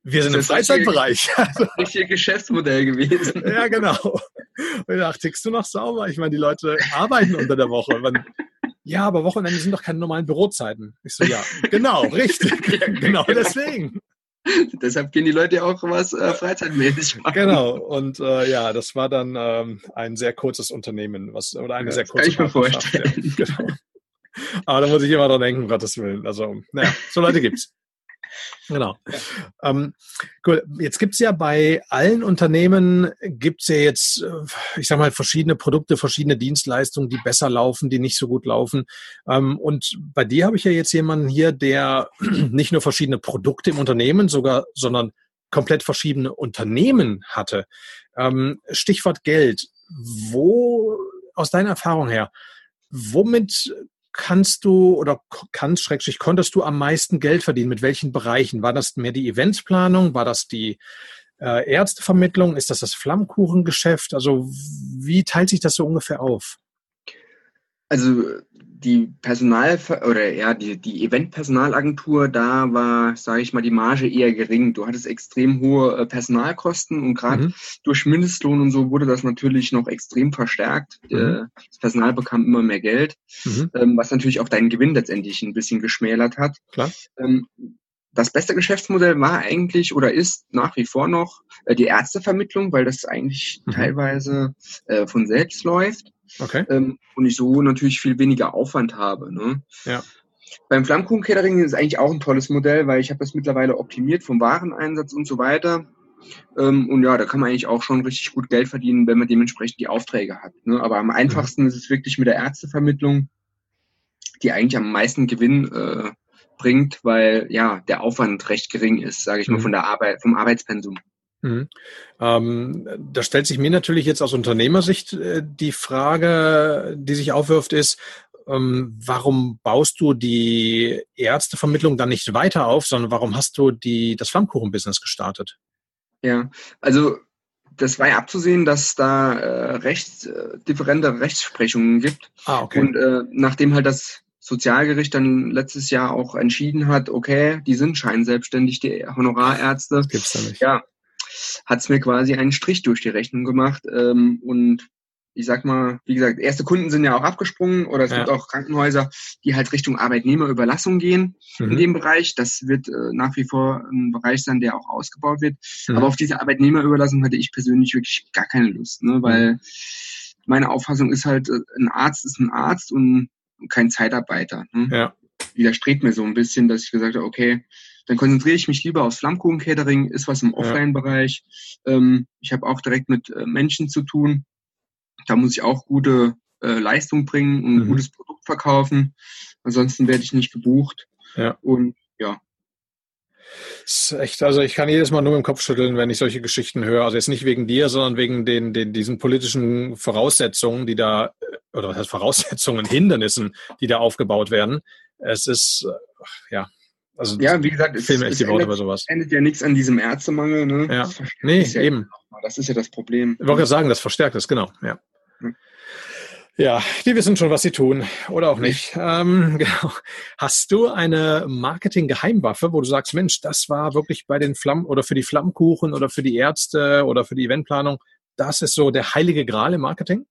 Speaker 1: Wir sind im Freizeitbereich.
Speaker 2: Das richtige Geschäftsmodell gewesen.
Speaker 1: ja, genau. Und ich dachte, tickst du noch sauber? Ich meine, die Leute arbeiten unter der Woche. Man, ja, aber Wochenende sind doch keine normalen Bürozeiten. Ich so, ja, genau, richtig. genau deswegen.
Speaker 2: Deshalb gehen die Leute auch was äh, freizeitmäßig
Speaker 1: machen. Genau, und äh, ja, das war dann ähm, ein sehr kurzes Unternehmen, was oder eine ja, sehr kurze
Speaker 2: Kann ich mir vorstellen.
Speaker 1: Ja, genau. Aber da muss ich immer dran denken, um Gottes Willen. Also, naja, so Leute gibt's. Genau. Ja. Ähm, cool. Jetzt gibt's ja bei allen Unternehmen, gibt's ja jetzt, äh, ich sag mal, verschiedene Produkte, verschiedene Dienstleistungen, die besser laufen, die nicht so gut laufen. Ähm, und bei dir habe ich ja jetzt jemanden hier, der nicht nur verschiedene Produkte im Unternehmen, sogar, sondern komplett verschiedene Unternehmen hatte. Ähm, Stichwort Geld. Wo, aus deiner Erfahrung her, womit kannst du oder kannst, schrecklich, konntest du am meisten Geld verdienen? Mit welchen Bereichen? War das mehr die Eventsplanung? War das die äh, Ärztevermittlung? Ist das das Flammkuchengeschäft? Also wie teilt sich das so ungefähr auf?
Speaker 2: Also die Personal oder ja, die, die Eventpersonalagentur, da war, sage ich mal, die Marge eher gering. Du hattest extrem hohe äh, Personalkosten und gerade mhm. durch Mindestlohn und so wurde das natürlich noch extrem verstärkt. Mhm. Das Personal bekam immer mehr Geld, mhm. Ähm, was natürlich auch deinen Gewinn letztendlich ein bisschen geschmälert hat.
Speaker 1: Klar.
Speaker 2: Ähm, das beste Geschäftsmodell war eigentlich oder ist nach wie vor noch äh, die Ärztevermittlung, weil das eigentlich mhm. teilweise äh, von selbst läuft.
Speaker 1: Okay.
Speaker 2: Ähm, und ich so natürlich viel weniger Aufwand habe. Ne?
Speaker 1: Ja.
Speaker 2: Beim Flammkuchen Catering ist eigentlich auch ein tolles Modell, weil ich habe das mittlerweile optimiert vom Wareneinsatz und so weiter. Ähm, und ja, da kann man eigentlich auch schon richtig gut Geld verdienen, wenn man dementsprechend die Aufträge hat. Ne? Aber am einfachsten mhm. ist es wirklich mit der Ärztevermittlung, die eigentlich am meisten Gewinn äh, bringt, weil ja der Aufwand recht gering ist, sage ich mhm. mal, von der Arbeit, vom Arbeitspensum.
Speaker 1: Mhm. Ähm, da stellt sich mir natürlich jetzt aus Unternehmersicht äh, die Frage, die sich aufwirft, ist, ähm, warum baust du die Ärztevermittlung dann nicht weiter auf, sondern warum hast du die, das Flammkuchen-Business gestartet?
Speaker 2: Ja, also das war ja abzusehen, dass da äh, rechts, äh, differente Rechtsprechungen gibt.
Speaker 1: Ah, okay.
Speaker 2: Und äh, nachdem halt das Sozialgericht dann letztes Jahr auch entschieden hat, okay, die sind scheinselbstständig, die Honorarärzte.
Speaker 1: Das gibt's da nicht.
Speaker 2: Ja, hat es mir quasi einen Strich durch die Rechnung gemacht. Ähm, und ich sag mal, wie gesagt, erste Kunden sind ja auch abgesprungen oder es ja. gibt auch Krankenhäuser, die halt Richtung Arbeitnehmerüberlassung gehen mhm. in dem Bereich. Das wird äh, nach wie vor ein Bereich sein, der auch ausgebaut wird. Mhm. Aber auf diese Arbeitnehmerüberlassung hatte ich persönlich wirklich gar keine Lust, ne? weil mhm. meine Auffassung ist halt, äh, ein Arzt ist ein Arzt und kein Zeitarbeiter.
Speaker 1: Ne? Ja.
Speaker 2: Widerstrebt mir so ein bisschen, dass ich gesagt habe, okay, dann konzentriere ich mich lieber aufs Flammkuchen-Catering, ist was im Offline-Bereich. Ähm, ich habe auch direkt mit äh, Menschen zu tun. Da muss ich auch gute äh, Leistung bringen und ein mhm. gutes Produkt verkaufen. Ansonsten werde ich nicht gebucht.
Speaker 1: Ja.
Speaker 2: Und ja,
Speaker 1: ist echt, also ich kann jedes Mal nur im Kopf schütteln, wenn ich solche Geschichten höre. Also jetzt nicht wegen dir, sondern wegen den, den diesen politischen Voraussetzungen, die da, oder was heißt Voraussetzungen, Hindernissen, die da aufgebaut werden. Es ist, ja, also
Speaker 2: ja, wie gesagt,
Speaker 1: es, es
Speaker 2: endet, über sowas. endet ja nichts an diesem Ärztemangel. Ne?
Speaker 1: Ja. Nee, ja eben.
Speaker 2: Das ist ja das Problem.
Speaker 1: Ich wollte ja sagen, das verstärkt es, genau. Ja. Ja, die wissen schon, was sie tun oder auch nicht. Ähm, genau. Hast du eine Marketing-Geheimwaffe, wo du sagst, Mensch, das war wirklich bei den Flammen oder für die Flammkuchen oder für die Ärzte oder für die Eventplanung, das ist so der heilige Gral im Marketing?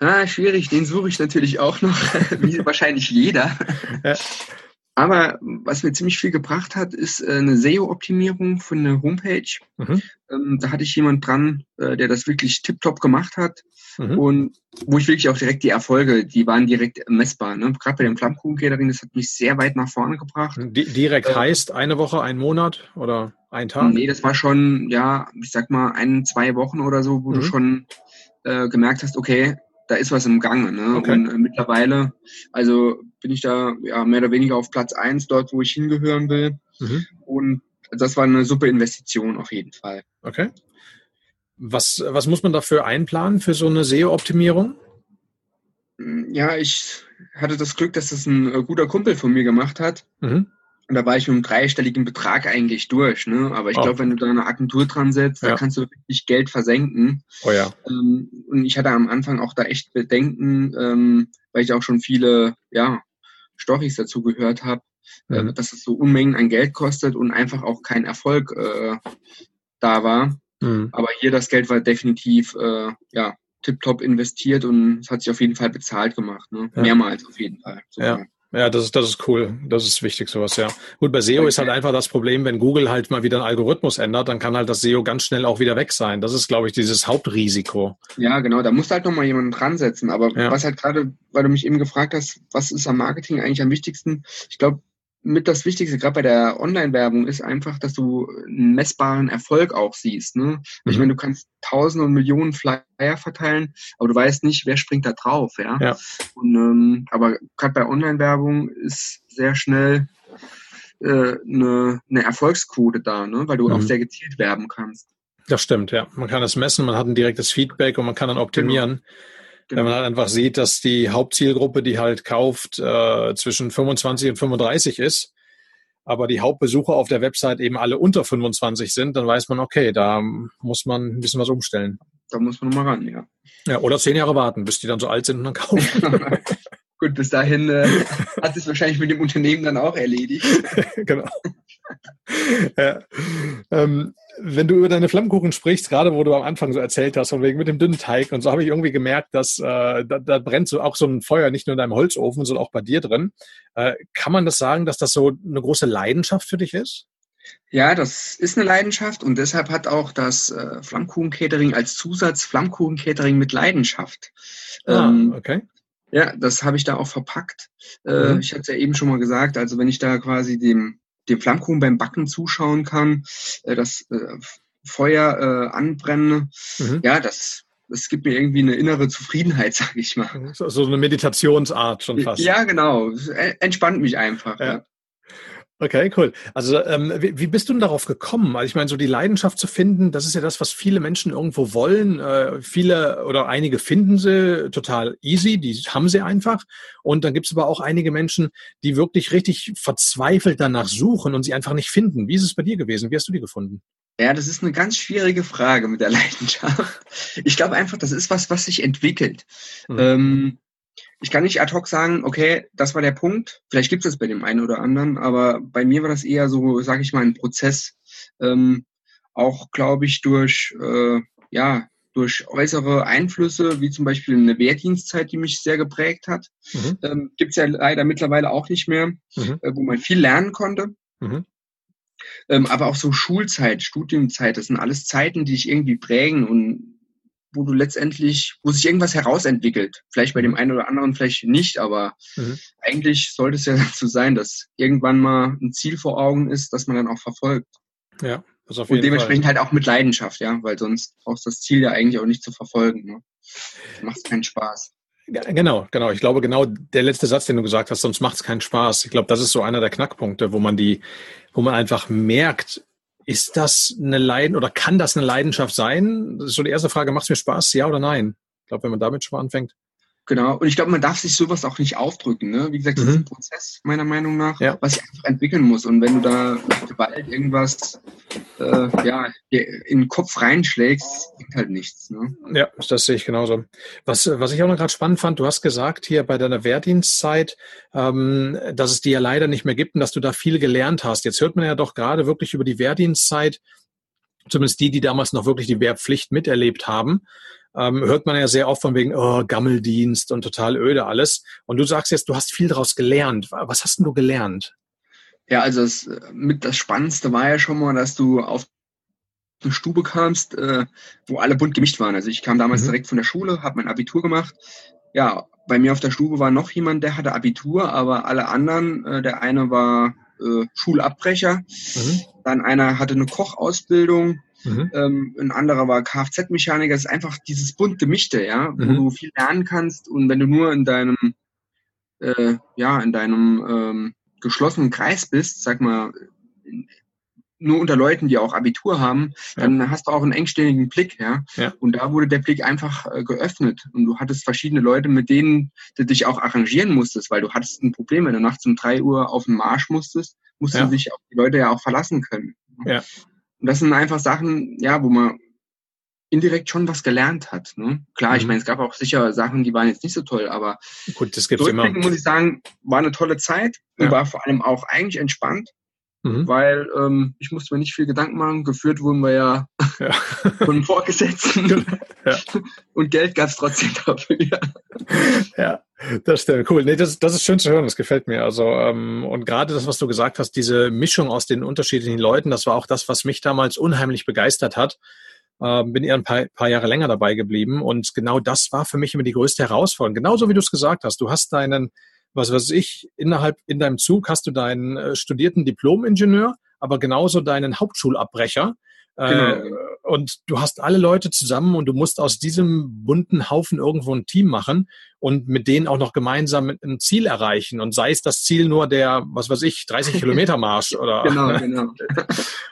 Speaker 2: Ah, schwierig, den suche ich natürlich auch noch, wie wahrscheinlich jeder. Ja. Aber was mir ziemlich viel gebracht hat, ist äh, eine SEO-Optimierung von der Homepage. Mhm. Ähm, da hatte ich jemand dran, äh, der das wirklich tiptop gemacht hat. Mhm. Und wo ich wirklich auch direkt die Erfolge, die waren direkt messbar. Ne? Gerade bei dem Flammkuchen-Catering, das hat mich sehr weit nach vorne gebracht.
Speaker 1: D direkt äh, heißt eine Woche, ein Monat oder ein Tag?
Speaker 2: Nee, das war schon, ja, ich sag mal, ein, zwei Wochen oder so, wo mhm. du schon äh, gemerkt hast, okay, da ist was im Gange. Ne? Okay. Und äh, mittlerweile, also bin ich da ja, mehr oder weniger auf Platz eins dort, wo ich hingehören will. Mhm. Und das war eine super Investition auf jeden Fall.
Speaker 1: Okay. Was, was muss man dafür einplanen für so eine SEO-Optimierung?
Speaker 2: Ja, ich hatte das Glück, dass das ein äh, guter Kumpel von mir gemacht hat. Mhm. Und da war ich mit einem dreistelligen Betrag eigentlich durch. Ne? Aber ich oh. glaube, wenn du da eine Agentur dran setzt, ja. da kannst du wirklich Geld versenken.
Speaker 1: Oh ja.
Speaker 2: Ähm, und ich hatte am Anfang auch da echt Bedenken, ähm, weil ich auch schon viele ja, Storys dazu gehört habe, äh, mhm. dass es so Unmengen an Geld kostet und einfach auch kein Erfolg äh, da war. Mhm. Aber hier das Geld war definitiv äh, ja, tiptop investiert und es hat sich auf jeden Fall bezahlt gemacht. Ne? Ja. Mehrmals auf jeden Fall.
Speaker 1: Sogar. Ja. Ja, das ist, das ist cool. Das ist wichtig, sowas, ja. Gut, bei SEO okay. ist halt einfach das Problem, wenn Google halt mal wieder einen Algorithmus ändert, dann kann halt das SEO ganz schnell auch wieder weg sein. Das ist, glaube ich, dieses Hauptrisiko.
Speaker 2: Ja, genau. Da muss halt nochmal jemanden dran setzen. Aber ja. was halt gerade, weil du mich eben gefragt hast, was ist am Marketing eigentlich am wichtigsten? Ich glaube, mit das Wichtigste, gerade bei der Online-Werbung, ist einfach, dass du einen messbaren Erfolg auch siehst. Ne? Mhm. Ich meine, du kannst tausende und Millionen Flyer verteilen, aber du weißt nicht, wer springt da drauf. Ja.
Speaker 1: ja.
Speaker 2: Und, ähm, aber gerade bei Online-Werbung ist sehr schnell äh, eine, eine Erfolgsquote da, ne? weil du mhm. auch sehr gezielt werben kannst.
Speaker 1: Das stimmt, ja. Man kann es messen, man hat ein direktes Feedback und man kann dann optimieren. Genau. Genau. Wenn man halt einfach sieht, dass die Hauptzielgruppe, die halt kauft, äh, zwischen 25 und 35 ist, aber die Hauptbesucher auf der Website eben alle unter 25 sind, dann weiß man, okay, da muss man ein bisschen was umstellen.
Speaker 2: Da muss man nochmal ran, ja.
Speaker 1: Ja, oder zehn Jahre warten, bis die dann so alt sind und dann kaufen.
Speaker 2: Gut, bis dahin äh, hat es wahrscheinlich mit dem Unternehmen dann auch erledigt. genau.
Speaker 1: ja. ähm, wenn du über deine Flammkuchen sprichst, gerade wo du am Anfang so erzählt hast, von wegen mit dem dünnen Teig und so, habe ich irgendwie gemerkt, dass äh, da, da brennt so auch so ein Feuer nicht nur in deinem Holzofen, sondern auch bei dir drin. Äh, kann man das sagen, dass das so eine große Leidenschaft für dich ist?
Speaker 2: Ja, das ist eine Leidenschaft und deshalb hat auch das äh, Flammkuchen-Catering als Zusatz Flammkuchen-Catering mit Leidenschaft.
Speaker 1: Ah, ähm, okay.
Speaker 2: Ja, das habe ich da auch verpackt. Äh, mhm. Ich hatte es ja eben schon mal gesagt, also wenn ich da quasi dem, dem Flammkuchen beim Backen zuschauen kann, äh, das äh, Feuer äh, anbrennen, mhm. ja, das, das gibt mir irgendwie eine innere Zufriedenheit, sag ich mal.
Speaker 1: So, so eine Meditationsart schon fast.
Speaker 2: Ja, genau. Entspannt mich einfach. Ja. ja.
Speaker 1: Okay, cool. Also ähm, wie, wie bist du denn darauf gekommen? Also ich meine, so die Leidenschaft zu finden, das ist ja das, was viele Menschen irgendwo wollen. Äh, viele oder einige finden sie total easy, die haben sie einfach. Und dann gibt es aber auch einige Menschen, die wirklich richtig verzweifelt danach suchen und sie einfach nicht finden. Wie ist es bei dir gewesen? Wie hast du die gefunden?
Speaker 2: Ja, das ist eine ganz schwierige Frage mit der Leidenschaft. Ich glaube einfach, das ist was, was sich entwickelt. Mhm. Ähm, ich kann nicht ad hoc sagen, okay, das war der Punkt. Vielleicht gibt es das bei dem einen oder anderen, aber bei mir war das eher so, sage ich mal, ein Prozess. Ähm, auch, glaube ich, durch, äh, ja, durch äußere Einflüsse, wie zum Beispiel eine Wehrdienstzeit, die mich sehr geprägt hat. Mhm. Ähm, Gibt es ja leider mittlerweile auch nicht mehr, mhm. äh, wo man viel lernen konnte. Mhm. Ähm, aber auch so Schulzeit, Studienzeit, das sind alles Zeiten, die ich irgendwie prägen und wo du letztendlich, wo sich irgendwas herausentwickelt. Vielleicht bei dem einen oder anderen, vielleicht nicht, aber mhm. eigentlich sollte es ja dazu sein, dass irgendwann mal ein Ziel vor Augen ist, das man dann auch verfolgt.
Speaker 1: Ja,
Speaker 2: das auf jeden Und dementsprechend Fall. halt auch mit Leidenschaft, ja, weil sonst brauchst du das Ziel ja eigentlich auch nicht zu verfolgen. Ne? Macht keinen Spaß.
Speaker 1: Genau, genau. Ich glaube, genau der letzte Satz, den du gesagt hast, sonst macht es keinen Spaß. Ich glaube, das ist so einer der Knackpunkte, wo man die, wo man einfach merkt, ist das eine Leiden oder kann das eine Leidenschaft sein? Das ist so die erste Frage. Macht es mir Spaß? Ja oder nein? Ich glaube, wenn man damit schon mal anfängt.
Speaker 2: Genau. Und ich glaube, man darf sich sowas auch nicht aufdrücken. Ne? Wie gesagt, das mhm. ist ein Prozess, meiner Meinung nach, ja. was sich einfach entwickeln muss. Und wenn du da bald irgendwas äh, ja, in den Kopf reinschlägst, bringt halt nichts. Ne?
Speaker 1: Ja, das sehe ich genauso. Was, was ich auch noch gerade spannend fand, du hast gesagt hier bei deiner Wehrdienstzeit, ähm, dass es die ja leider nicht mehr gibt und dass du da viel gelernt hast. Jetzt hört man ja doch gerade wirklich über die Wehrdienstzeit, zumindest die, die damals noch wirklich die Wehrpflicht miterlebt haben, ähm, hört man ja sehr oft von wegen oh, Gammeldienst und total öde alles. Und du sagst jetzt, du hast viel daraus gelernt. Was hast denn du gelernt?
Speaker 2: Ja, also das, mit das Spannendste war ja schon mal, dass du auf eine Stube kamst, äh, wo alle bunt gemischt waren. Also ich kam damals mhm. direkt von der Schule, habe mein Abitur gemacht. Ja, bei mir auf der Stube war noch jemand, der hatte Abitur, aber alle anderen, äh, der eine war äh, Schulabbrecher, mhm. dann einer hatte eine Kochausbildung, Mhm. Ähm, ein anderer war Kfz-Mechaniker. Es ist einfach dieses bunt gemischte, ja, wo mhm. du viel lernen kannst und wenn du nur in deinem, äh, ja, in deinem ähm, geschlossenen Kreis bist, sag mal, nur unter Leuten, die auch Abitur haben, ja. dann hast du auch einen engständigen Blick, ja? ja. Und da wurde der Blick einfach äh, geöffnet und du hattest verschiedene Leute, mit denen du dich auch arrangieren musstest, weil du hattest ein Problem, wenn du nachts um drei Uhr auf den Marsch musstest, musst ja. du dich auf die Leute ja auch verlassen können. Ja. Und das sind einfach Sachen, ja, wo man indirekt schon was gelernt hat. Ne? Klar, mhm. ich meine, es gab auch sicher Sachen, die waren jetzt nicht so toll, aber
Speaker 1: gut, das gibt's immer.
Speaker 2: muss ich sagen, war eine tolle Zeit ja. und war vor allem auch eigentlich entspannt, mhm. weil ähm, ich musste mir nicht viel Gedanken machen. Geführt wurden wir ja, ja. von Vorgesetzten ja. und Geld gab's trotzdem dafür.
Speaker 1: Ja, das stimmt. Cool. Nee, das, das ist schön zu hören. Das gefällt mir. Also ähm, und gerade das, was du gesagt hast, diese Mischung aus den unterschiedlichen Leuten, das war auch das, was mich damals unheimlich begeistert hat. Ähm, bin eher ein paar, paar Jahre länger dabei geblieben und genau das war für mich immer die größte Herausforderung. Genauso wie du es gesagt hast. Du hast deinen, was weiß ich, innerhalb in deinem Zug hast du deinen äh, studierten Diplom-Ingenieur, aber genauso deinen Hauptschulabbrecher. Äh, genau. und du hast alle Leute zusammen und du musst aus diesem bunten Haufen irgendwo ein Team machen und mit denen auch noch gemeinsam ein Ziel erreichen. Und sei es das Ziel nur der, was weiß ich, 30 Kilometer Marsch oder. genau, genau.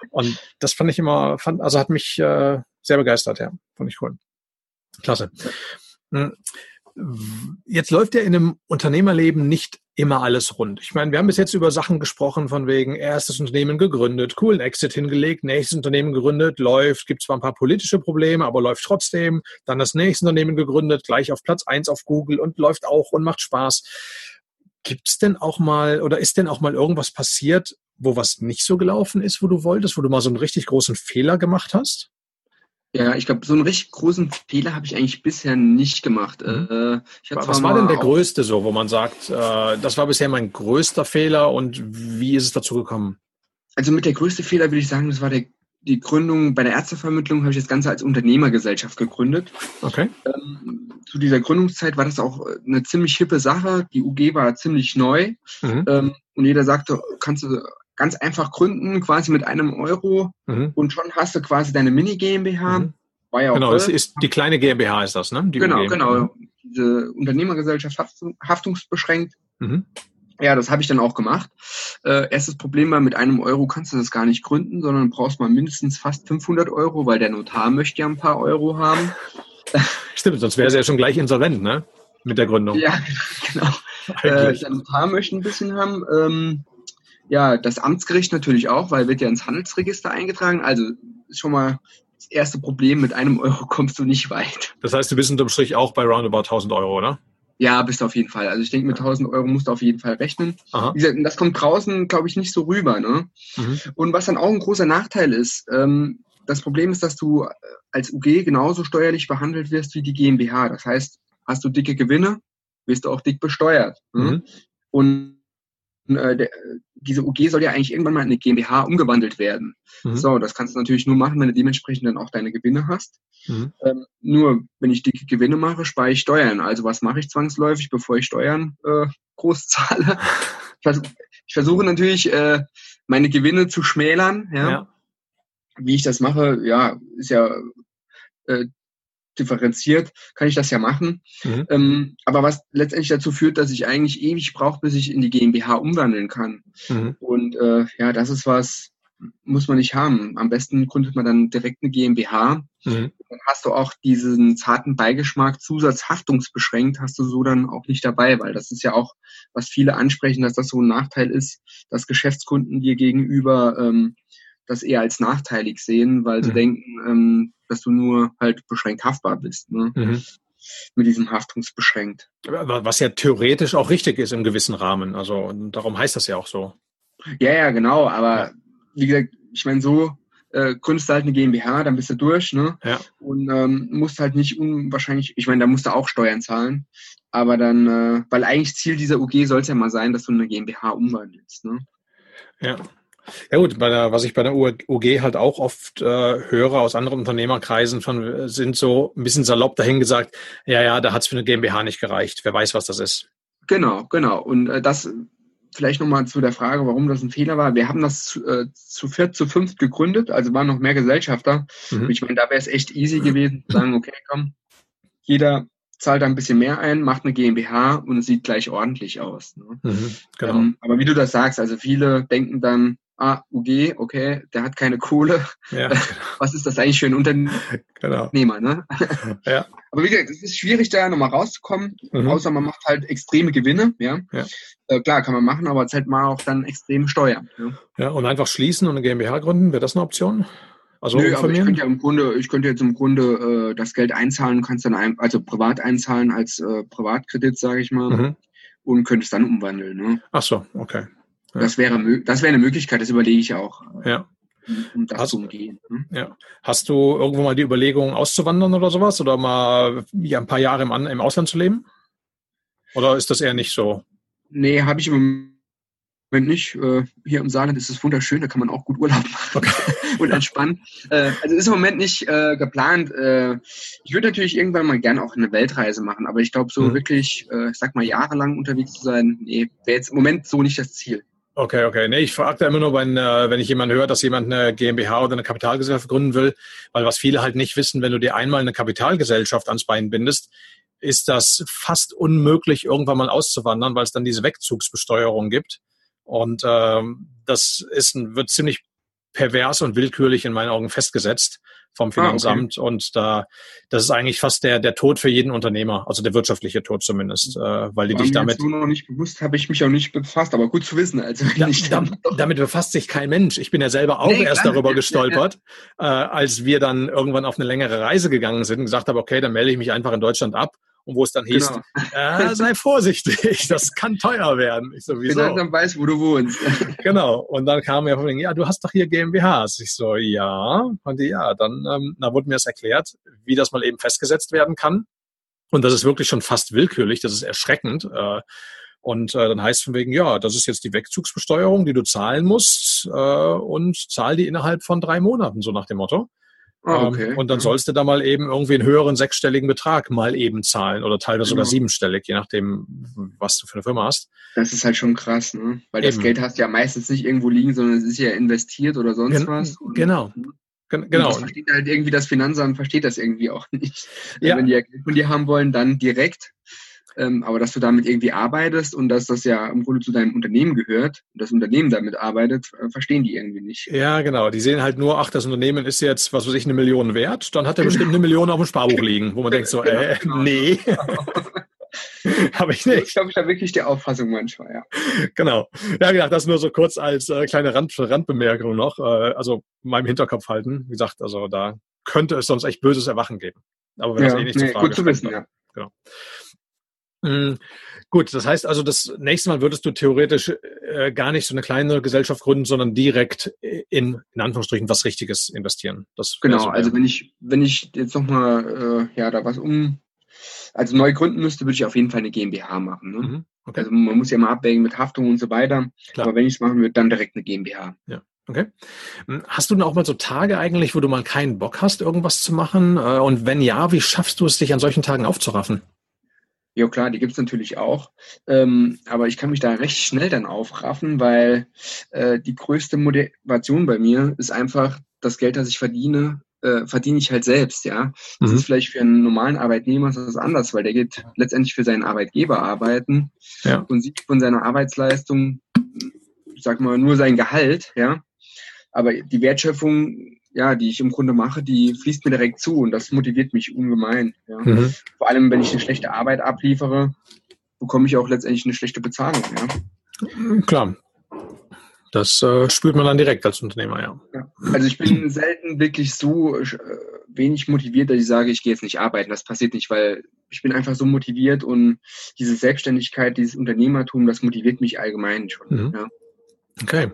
Speaker 1: und das fand ich immer, fand, also hat mich äh, sehr begeistert, ja. Fand ich cool. Klasse. Hm. Jetzt läuft ja in einem Unternehmerleben nicht immer alles rund? Ich meine, wir haben bis jetzt über Sachen gesprochen von wegen erstes Unternehmen gegründet, coolen Exit hingelegt, nächstes Unternehmen gegründet, läuft, gibt zwar ein paar politische Probleme, aber läuft trotzdem, dann das nächste Unternehmen gegründet, gleich auf Platz eins auf Google und läuft auch und macht Spaß. Gibt's denn auch mal oder ist denn auch mal irgendwas passiert, wo was nicht so gelaufen ist, wo du wolltest, wo du mal so einen richtig großen Fehler gemacht hast?
Speaker 2: Ja, ich glaube, so einen richtig großen Fehler habe ich eigentlich bisher nicht gemacht. Mhm.
Speaker 1: Äh, Was war denn der größte so, wo man sagt, äh, das war bisher mein größter Fehler und wie ist es dazu gekommen?
Speaker 2: Also mit der größte Fehler würde ich sagen, das war der, die Gründung bei der Ärztevermittlung, habe ich das Ganze als Unternehmergesellschaft gegründet.
Speaker 1: Okay.
Speaker 2: Ähm, zu dieser Gründungszeit war das auch eine ziemlich hippe Sache. Die UG war ziemlich neu mhm. ähm, und jeder sagte, kannst du ganz einfach gründen, quasi mit einem Euro mhm. und schon hast du quasi deine Mini GmbH. Mhm.
Speaker 1: War ja auch genau, das ist die kleine GmbH ist das, ne?
Speaker 2: Die genau, UG. genau. Mhm. Diese Unternehmergesellschaft haftungsbeschränkt. Mhm. Ja, das habe ich dann auch gemacht. Äh, erstes Problem war, mit einem Euro kannst du das gar nicht gründen, sondern brauchst mal mindestens fast 500 Euro, weil der Notar möchte ja ein paar Euro haben.
Speaker 1: Stimmt, sonst wäre er ja schon gleich insolvent, ne? Mit der Gründung.
Speaker 2: Ja, genau. Äh, der Notar möchte ein bisschen haben. Ähm, ja, das Amtsgericht natürlich auch, weil wird ja ins Handelsregister eingetragen. Also schon mal das erste Problem, mit einem Euro kommst du nicht weit.
Speaker 1: Das heißt, du bist unterm Strich auch bei roundabout 1000 Euro, oder?
Speaker 2: Ja, bist du auf jeden Fall. Also ich denke, mit 1000 Euro musst du auf jeden Fall rechnen. Aha. Wie gesagt, das kommt draußen, glaube ich, nicht so rüber. Ne? Mhm. Und was dann auch ein großer Nachteil ist, ähm, das Problem ist, dass du äh, als UG genauso steuerlich behandelt wirst wie die GmbH. Das heißt, hast du dicke Gewinne, wirst du auch dick besteuert. Ne? Mhm. Und äh, der, diese UG soll ja eigentlich irgendwann mal in eine GmbH umgewandelt werden. Mhm. So, das kannst du natürlich nur machen, wenn du dementsprechend dann auch deine Gewinne hast. Mhm. Ähm, nur, wenn ich dicke Gewinne mache, spare ich Steuern. Also was mache ich zwangsläufig, bevor ich Steuern äh, groß zahle? Ich, vers ich versuche natürlich, äh, meine Gewinne zu schmälern. Ja? ja. Wie ich das mache, ja, ist ja äh, differenziert, kann ich das ja machen. Mhm. Ähm, aber was letztendlich dazu führt, dass ich eigentlich ewig brauche, bis ich in die GmbH umwandeln kann. Mhm. Und äh, ja, das ist was, muss man nicht haben. Am besten gründet man dann direkt eine GmbH. Mhm. Dann hast du auch diesen zarten Beigeschmack, Zusatzhaftungsbeschränkt, hast du so dann auch nicht dabei, weil das ist ja auch, was viele ansprechen, dass das so ein Nachteil ist, dass Geschäftskunden dir gegenüber ähm, das eher als nachteilig sehen, weil sie mhm. denken, ähm, dass du nur halt beschränkt haftbar bist. Ne? Mhm. Mit diesem Haftungsbeschränkt.
Speaker 1: Was ja theoretisch auch richtig ist im gewissen Rahmen. Also darum heißt das ja auch so.
Speaker 2: Ja, ja, genau. Aber ja. wie gesagt, ich meine, so äh, gründest du halt eine GmbH, dann bist du durch, ne?
Speaker 1: Ja.
Speaker 2: Und ähm, musst halt nicht unwahrscheinlich, ich meine, da musst du auch Steuern zahlen. Aber dann, äh, weil eigentlich Ziel dieser UG soll es ja mal sein, dass du eine GmbH umwandelst, ne?
Speaker 1: Ja. Ja gut, der, was ich bei der UG halt auch oft äh, höre aus anderen Unternehmerkreisen von sind so ein bisschen salopp dahin gesagt, ja, ja, da hat es für eine GmbH nicht gereicht. Wer weiß, was das ist.
Speaker 2: Genau, genau. Und äh, das vielleicht nochmal zu der Frage, warum das ein Fehler war. Wir haben das zu, äh, zu viert, zu fünft gegründet, also waren noch mehr Gesellschafter. Mhm. Ich meine, da wäre es echt easy gewesen, zu sagen, okay, komm, jeder zahlt ein bisschen mehr ein, macht eine GmbH und es sieht gleich ordentlich aus. Ne? Mhm, genau. ähm, aber wie du das sagst, also viele denken dann, ah, UG, okay, der hat keine Kohle. Ja. Was ist das eigentlich für ein Unternehmer? Genau. Ne? Ja. Aber wie gesagt, es ist schwierig, da nochmal rauszukommen, mhm. außer man macht halt extreme Gewinne. Ja, ja. Äh, klar, kann man machen, aber es halt mal auch dann extreme Steuern.
Speaker 1: Ja? ja, und einfach schließen und eine GmbH gründen, wäre das eine Option?
Speaker 2: Also Nö, aber ich könnte ja im Grunde, ich könnte jetzt im Grunde äh, das Geld einzahlen, kannst dann ein, also privat einzahlen als äh, Privatkredit, sage ich mal, mhm. und könntest dann umwandeln. Ne?
Speaker 1: Ach so, okay.
Speaker 2: Ja. Das wäre das wäre eine Möglichkeit, das überlege ich auch.
Speaker 1: Ja.
Speaker 2: Um das Hast, zu umgehen.
Speaker 1: Hm? Ja. Hast du irgendwo mal die Überlegung, auszuwandern oder sowas? Oder mal ja, ein paar Jahre im, im Ausland zu leben? Oder ist das eher nicht so?
Speaker 2: Nee, habe ich im Moment nicht. Äh, hier im Saarland ist es wunderschön, da kann man auch gut Urlaub machen okay. und entspannen. Äh, also ist im Moment nicht äh, geplant. ich würde natürlich irgendwann mal gerne auch eine Weltreise machen, aber ich glaube, so mhm. wirklich, ich sag mal, jahrelang unterwegs zu sein, nee, wäre jetzt im Moment so nicht das Ziel.
Speaker 1: Okay, okay. Nee, ich frage da immer nur, wenn, äh, wenn ich jemanden höre, dass jemand eine GmbH oder eine Kapitalgesellschaft gründen will, weil was viele halt nicht wissen, wenn du dir einmal eine Kapitalgesellschaft ans Bein bindest, ist das fast unmöglich, irgendwann mal auszuwandern, weil es dann diese Wegzugsbesteuerung gibt. Und ähm, das ist, wird ziemlich pervers und willkürlich in meinen Augen festgesetzt vom Finanzamt ah, okay. und da das ist eigentlich fast der der Tod für jeden Unternehmer, also der wirtschaftliche Tod zumindest, äh, weil die War dich damit
Speaker 2: so noch nicht bewusst, habe ich mich auch nicht befasst, aber gut zu wissen. Also
Speaker 1: da, da, damit befasst sich kein Mensch. Ich bin ja selber auch nee, erst klar, darüber gestolpert, ja. äh, als wir dann irgendwann auf eine längere Reise gegangen sind und gesagt haben, okay, dann melde ich mich einfach in Deutschland ab und wo es dann hieß, genau. äh, sei vorsichtig, das kann teuer werden.
Speaker 2: Ich so, wieso? dann weiß, wo du wohnst.
Speaker 1: genau. Und dann kam mir von wegen, ja, du hast doch hier GmbHs. Ich so, ja. Und die, ja, dann, ähm, da wurde mir das erklärt, wie das mal eben festgesetzt werden kann. Und das ist wirklich schon fast willkürlich, das ist erschreckend. Äh, und äh, dann heißt von wegen, ja, das ist jetzt die Wegzugsbesteuerung, die du zahlen musst äh, und zahl die innerhalb von drei Monaten, so nach dem Motto. Ah, ähm, okay. Und dann sollst du da mal eben irgendwie einen höheren sechsstelligen Betrag mal eben zahlen oder teilweise genau. sogar siebenstellig, je nachdem, was du für eine Firma hast.
Speaker 2: Das ist halt schon krass, ne? Weil eben. das Geld hast du ja meistens nicht irgendwo liegen, sondern es ist ja investiert oder sonst Gen was.
Speaker 1: Und genau. Gen genau.
Speaker 2: das versteht halt irgendwie das Finanzamt, versteht das irgendwie auch nicht. Ja. Wenn die ja Geld von dir haben wollen, dann direkt ähm, aber dass du damit irgendwie arbeitest und dass das ja im Grunde zu deinem Unternehmen gehört und das Unternehmen damit arbeitet, äh, verstehen die irgendwie nicht.
Speaker 1: Ja, genau. Die sehen halt nur, ach, das Unternehmen ist jetzt, was weiß ich, eine Million wert, dann hat er bestimmt eine Million auf dem Sparbuch liegen, wo man denkt so, genau, äh, genau. nee. Habe ich nicht.
Speaker 2: Ich glaube, ich habe wirklich die Auffassung manchmal, ja.
Speaker 1: Genau. Ja, gedacht, das nur so kurz als äh, kleine Rand, Randbemerkung noch. Äh, also meinem Hinterkopf halten. Wie gesagt, also da könnte es sonst echt böses Erwachen geben. Aber wenn ja, das eh nicht nee, zur Frage
Speaker 2: gut zu wissen, ja. Genau.
Speaker 1: Mhm. Gut, das heißt also, das nächste Mal würdest du theoretisch äh, gar nicht so eine kleine Gesellschaft gründen, sondern direkt in, in Anführungsstrichen, was Richtiges investieren.
Speaker 2: Das genau, so also wenn ich, wenn ich jetzt nochmal, äh, ja, da was um, also neu gründen müsste, würde ich auf jeden Fall eine GmbH machen. Ne? Mhm, okay. Also man muss ja mal abwägen mit Haftung und so weiter. Klar. Aber wenn ich es machen würde, dann direkt eine GmbH.
Speaker 1: Ja. Okay. Hm, hast du denn auch mal so Tage eigentlich, wo du mal keinen Bock hast, irgendwas zu machen? Äh, und wenn ja, wie schaffst du es, dich an solchen Tagen aufzuraffen?
Speaker 2: Ja klar, die gibt's natürlich auch. Ähm, aber ich kann mich da recht schnell dann aufraffen, weil äh, die größte Motivation bei mir ist einfach, das Geld, das ich verdiene, äh, verdiene ich halt selbst, ja. Das mhm. ist vielleicht für einen normalen Arbeitnehmer das anders, weil der geht letztendlich für seinen Arbeitgeber arbeiten ja. und sieht von seiner Arbeitsleistung, ich sag mal, nur sein Gehalt, ja. Aber die Wertschöpfung ja, die ich im Grunde mache, die fließt mir direkt zu und das motiviert mich ungemein. Ja. Mhm. Vor allem, wenn ich eine schlechte Arbeit abliefere, bekomme ich auch letztendlich eine schlechte Bezahlung. Ja.
Speaker 1: Klar. Das äh, spürt man dann direkt als Unternehmer, ja.
Speaker 2: ja. Also ich bin selten wirklich so äh, wenig motiviert, dass ich sage, ich gehe jetzt nicht arbeiten. Das passiert nicht, weil ich bin einfach so motiviert und diese Selbstständigkeit, dieses Unternehmertum, das motiviert mich allgemein schon. Mhm. Ja.
Speaker 1: Okay,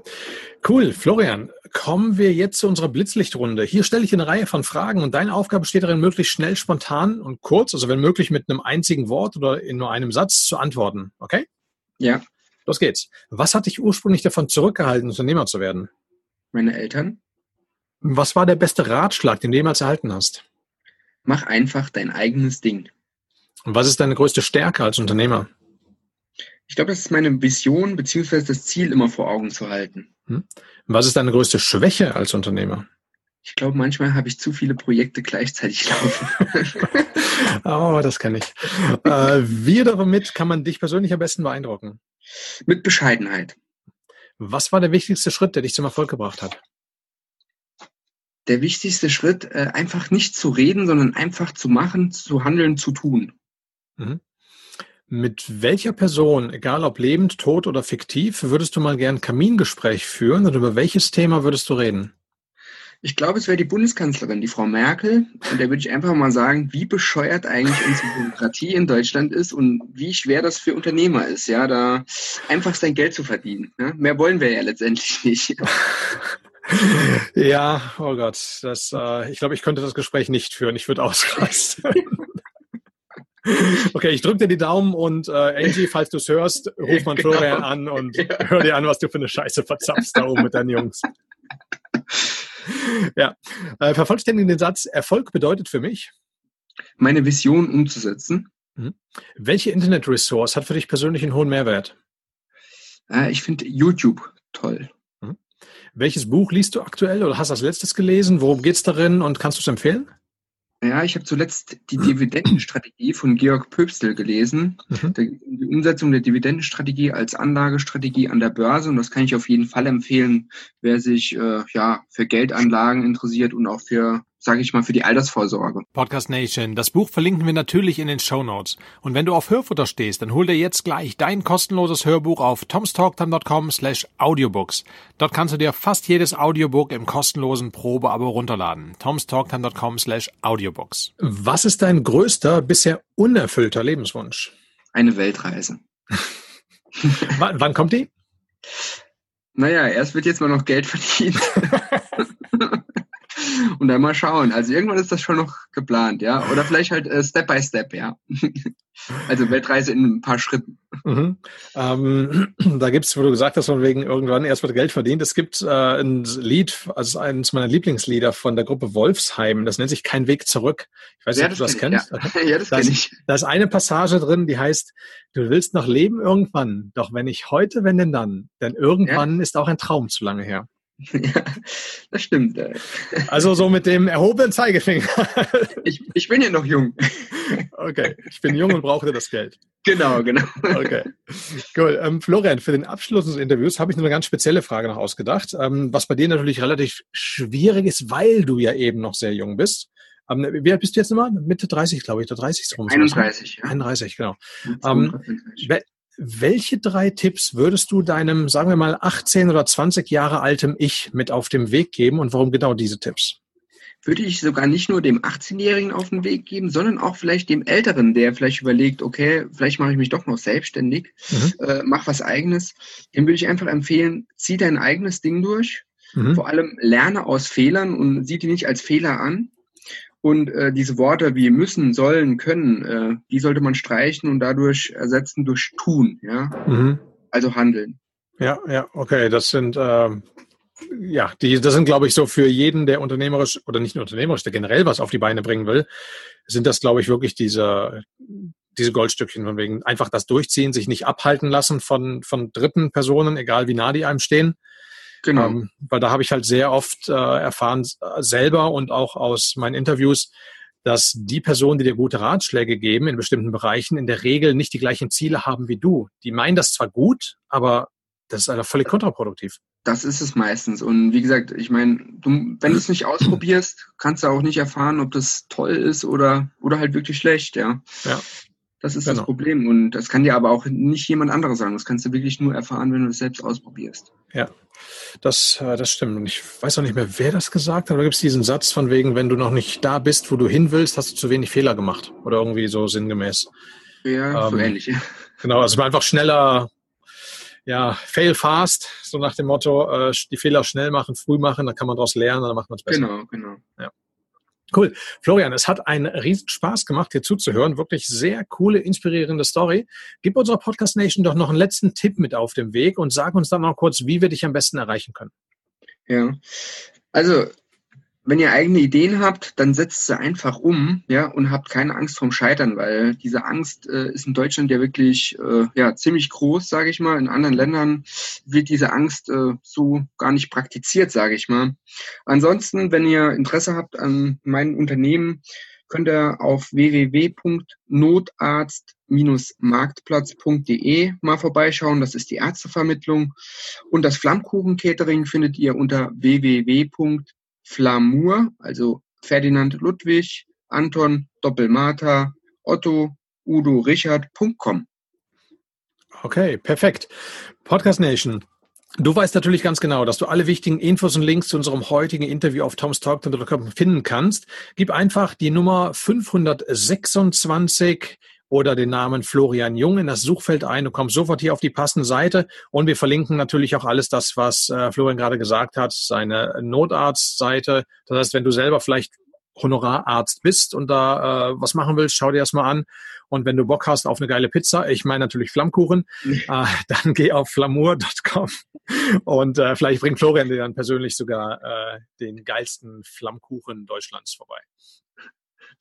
Speaker 1: cool. Florian, kommen wir jetzt zu unserer Blitzlichtrunde. Hier stelle ich eine Reihe von Fragen und deine Aufgabe besteht darin, möglichst schnell, spontan und kurz, also wenn möglich mit einem einzigen Wort oder in nur einem Satz zu antworten. Okay?
Speaker 2: Ja.
Speaker 1: Los geht's. Was hat dich ursprünglich davon zurückgehalten, Unternehmer zu werden?
Speaker 2: Meine Eltern.
Speaker 1: Was war der beste Ratschlag, den du jemals erhalten hast?
Speaker 2: Mach einfach dein eigenes Ding.
Speaker 1: Und was ist deine größte Stärke als Unternehmer?
Speaker 2: Ich glaube, das ist meine Vision beziehungsweise das Ziel immer vor Augen zu halten. Hm?
Speaker 1: Was ist deine größte Schwäche als Unternehmer?
Speaker 2: Ich glaube, manchmal habe ich zu viele Projekte gleichzeitig laufen.
Speaker 1: oh, das kann ich. Äh, wie damit kann man dich persönlich am besten beeindrucken?
Speaker 2: Mit Bescheidenheit.
Speaker 1: Was war der wichtigste Schritt, der dich zum Erfolg gebracht hat?
Speaker 2: Der wichtigste Schritt, äh, einfach nicht zu reden, sondern einfach zu machen, zu handeln, zu tun. Mhm.
Speaker 1: Mit welcher Person, egal ob lebend, tot oder fiktiv, würdest du mal gern Kamingespräch führen und über welches Thema würdest du reden?
Speaker 2: Ich glaube, es wäre die Bundeskanzlerin, die Frau Merkel. Und da würde ich einfach mal sagen, wie bescheuert eigentlich unsere Demokratie in Deutschland ist und wie schwer das für Unternehmer ist, ja, da einfach sein Geld zu verdienen. Ja? Mehr wollen wir ja letztendlich nicht.
Speaker 1: Ja, oh Gott, das, äh, ich glaube, ich könnte das Gespräch nicht führen. Ich würde ausrasten. Okay, ich drücke dir die Daumen und äh, Angie, falls du es hörst, ruf mal genau. Florian an und ja. hör dir an, was du für eine Scheiße verzapfst da oben mit deinen Jungs. Ja, äh, vervollständigen den Satz, Erfolg bedeutet für mich?
Speaker 2: Meine Vision umzusetzen.
Speaker 1: Mhm. Welche Internet-Resource hat für dich persönlich einen hohen Mehrwert?
Speaker 2: Äh, ich finde YouTube toll.
Speaker 1: Mhm. Welches Buch liest du aktuell oder hast du als letztes gelesen? Worum geht es darin und kannst du es empfehlen?
Speaker 2: Ja, ich habe zuletzt die Dividendenstrategie von Georg Pöbstel gelesen. Mhm. Die Umsetzung der Dividendenstrategie als Anlagestrategie an der Börse. Und das kann ich auf jeden Fall empfehlen, wer sich äh, ja für Geldanlagen interessiert und auch für sage ich mal, für die Altersvorsorge.
Speaker 1: Podcast Nation. Das Buch verlinken wir natürlich in den Show Notes. Und wenn du auf Hörfutter stehst, dann hol dir jetzt gleich dein kostenloses Hörbuch auf tomstalktime.com slash audiobooks. Dort kannst du dir fast jedes Audiobook im kostenlosen Probeabo runterladen. tomstalktime.com slash audiobooks. Was ist dein größter, bisher unerfüllter Lebenswunsch?
Speaker 2: Eine Weltreise.
Speaker 1: wann kommt die?
Speaker 2: Naja, erst wird jetzt mal noch Geld verdient. und dann mal schauen. Also irgendwann ist das schon noch geplant, ja. Oder vielleicht halt äh, Step by Step, ja. also Weltreise in ein paar Schritten.
Speaker 1: Mhm. Ähm, da gibt's, wo du gesagt hast, von wegen irgendwann erst wird Geld verdient. Es gibt äh, ein Lied, also eines meiner Lieblingslieder von der Gruppe Wolfsheim. Das nennt sich Kein Weg zurück. Ich weiß nicht, ja, ob du das kennst.
Speaker 2: Ja, ja das da kenne ich.
Speaker 1: Da ist eine Passage drin, die heißt, du willst noch leben irgendwann, doch wenn nicht heute, wenn denn dann? Denn irgendwann ja. ist auch ein Traum zu lange her.
Speaker 2: Ja, das stimmt.
Speaker 1: Also so mit dem erhobenen Zeigefinger.
Speaker 2: Ich, ich bin ja noch jung.
Speaker 1: Okay, ich bin jung und brauche das Geld.
Speaker 2: Genau, genau.
Speaker 1: Okay, cool. Ähm, Florian, für den Abschluss des Interviews habe ich noch eine ganz spezielle Frage noch ausgedacht, ähm, was bei dir natürlich relativ schwierig ist, weil du ja eben noch sehr jung bist. Ähm, wie alt bist du jetzt nochmal? Mitte 30, glaube ich, der 30.
Speaker 2: rum. 31,
Speaker 1: ja. 31, genau. Ähm, welche drei Tipps würdest du deinem, sagen wir mal, 18 oder 20 Jahre altem Ich mit auf den Weg geben und warum genau diese Tipps?
Speaker 2: Würde ich sogar nicht nur dem 18-Jährigen auf den Weg geben, sondern auch vielleicht dem Älteren, der vielleicht überlegt, okay, vielleicht mache ich mich doch noch selbstständig, mhm. äh, mach was eigenes. Dem würde ich einfach empfehlen, zieh dein eigenes Ding durch. Mhm. Vor allem lerne aus Fehlern und sieh die nicht als Fehler an. Und äh, diese Worte wie müssen, sollen, können, äh, die sollte man streichen und dadurch ersetzen durch tun, ja. Mhm. Also handeln.
Speaker 1: Ja, ja, okay. Das sind äh, ja, die, das sind, glaube ich, so für jeden, der unternehmerisch oder nicht nur unternehmerisch, der generell was auf die Beine bringen will, sind das, glaube ich, wirklich diese, diese Goldstückchen von wegen einfach das durchziehen, sich nicht abhalten lassen von, von dritten Personen, egal wie nah die einem stehen. Genau. Ähm, weil da habe ich halt sehr oft äh, erfahren, äh, selber und auch aus meinen Interviews, dass die Personen, die dir gute Ratschläge geben in bestimmten Bereichen, in der Regel nicht die gleichen Ziele haben wie du. Die meinen das zwar gut, aber das ist einfach völlig kontraproduktiv.
Speaker 2: Das ist es meistens. Und wie gesagt, ich meine, du, wenn du es nicht ausprobierst, kannst du auch nicht erfahren, ob das toll ist oder, oder halt wirklich schlecht, ja. Ja. Das ist genau. das Problem. Und das kann dir aber auch nicht jemand anderes sagen. Das kannst du wirklich nur erfahren, wenn du es selbst ausprobierst.
Speaker 1: Ja, das, äh, das stimmt. Und ich weiß auch nicht mehr, wer das gesagt hat, aber gibt es diesen Satz von wegen, wenn du noch nicht da bist, wo du hin willst, hast du zu wenig Fehler gemacht. Oder irgendwie so sinngemäß.
Speaker 2: Ja, ähm, so ähnlich.
Speaker 1: Genau, also einfach schneller, ja, fail fast, so nach dem Motto, äh, die Fehler schnell machen, früh machen, dann kann man daraus lernen, dann macht man es besser.
Speaker 2: Genau, genau.
Speaker 1: Ja. Cool. Florian, es hat einen riesen Spaß gemacht, dir zuzuhören. Wirklich sehr coole, inspirierende Story. Gib unserer Podcast Nation doch noch einen letzten Tipp mit auf dem Weg und sag uns dann noch kurz, wie wir dich am besten erreichen können.
Speaker 2: Ja. Also, wenn ihr eigene Ideen habt, dann setzt sie einfach um, ja, und habt keine Angst vorm Scheitern, weil diese Angst äh, ist in Deutschland ja wirklich äh, ja ziemlich groß, sage ich mal. In anderen Ländern wird diese Angst äh, so gar nicht praktiziert, sage ich mal. Ansonsten, wenn ihr Interesse habt an meinem Unternehmen, könnt ihr auf www.notarzt-marktplatz.de mal vorbeischauen. Das ist die Ärztevermittlung. Und das Flammkuchen-Catering findet ihr unter www Flamur, also Ferdinand Ludwig, Anton Doppelmata, Otto, Udo Richard.com.
Speaker 1: Okay, perfekt. Podcast Nation. Du weißt natürlich ganz genau, dass du alle wichtigen Infos und Links zu unserem heutigen Interview auf tomstalk.com finden kannst. Gib einfach die Nummer 526 oder den Namen Florian Jung in das Suchfeld ein. Du kommst sofort hier auf die passende Seite und wir verlinken natürlich auch alles das, was äh, Florian gerade gesagt hat, seine Notarztseite. Das heißt, wenn du selber vielleicht Honorararzt bist und da äh, was machen willst, schau dir das mal an. Und wenn du Bock hast auf eine geile Pizza, ich meine natürlich Flammkuchen, äh, dann geh auf flamour.com und äh, vielleicht bringt Florian dir dann persönlich sogar äh, den geilsten Flammkuchen Deutschlands vorbei.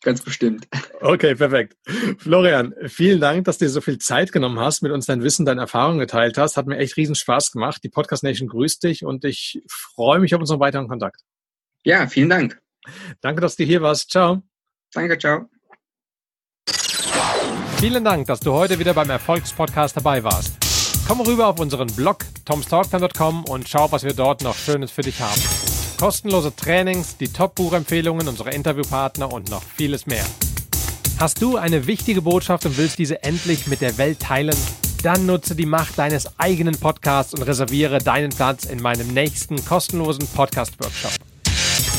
Speaker 2: Ganz bestimmt.
Speaker 1: Okay, perfekt. Florian, vielen Dank, dass du dir so viel Zeit genommen hast, mit uns dein Wissen, deine Erfahrungen geteilt hast. Hat mir echt riesen Spaß gemacht. Die Podcast Nation grüßt dich und ich freue mich auf unseren weiteren Kontakt.
Speaker 2: Ja, vielen Dank.
Speaker 1: Danke, dass du hier warst. Ciao.
Speaker 2: Danke, ciao.
Speaker 1: Vielen Dank, dass du heute wieder beim Erfolgspodcast dabei warst. Komm rüber auf unseren Blog tomstalktime.com und schau, was wir dort noch Schönes für dich haben. Kostenlose Trainings, die Top-Buchempfehlungen unserer Interviewpartner und noch vieles mehr. Hast du eine wichtige Botschaft und willst diese endlich mit der Welt teilen? Dann nutze die Macht deines eigenen Podcasts und reserviere deinen Platz in meinem nächsten kostenlosen Podcast-Workshop.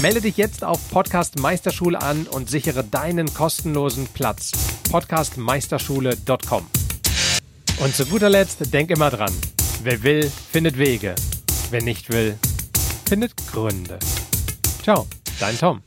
Speaker 1: Melde dich jetzt auf Podcast Meisterschule an und sichere deinen kostenlosen Platz. podcastmeisterschule.com. Und zu guter Letzt, denk immer dran. Wer will, findet Wege. Wer nicht will, findet Gründe. Ciao, dein Tom.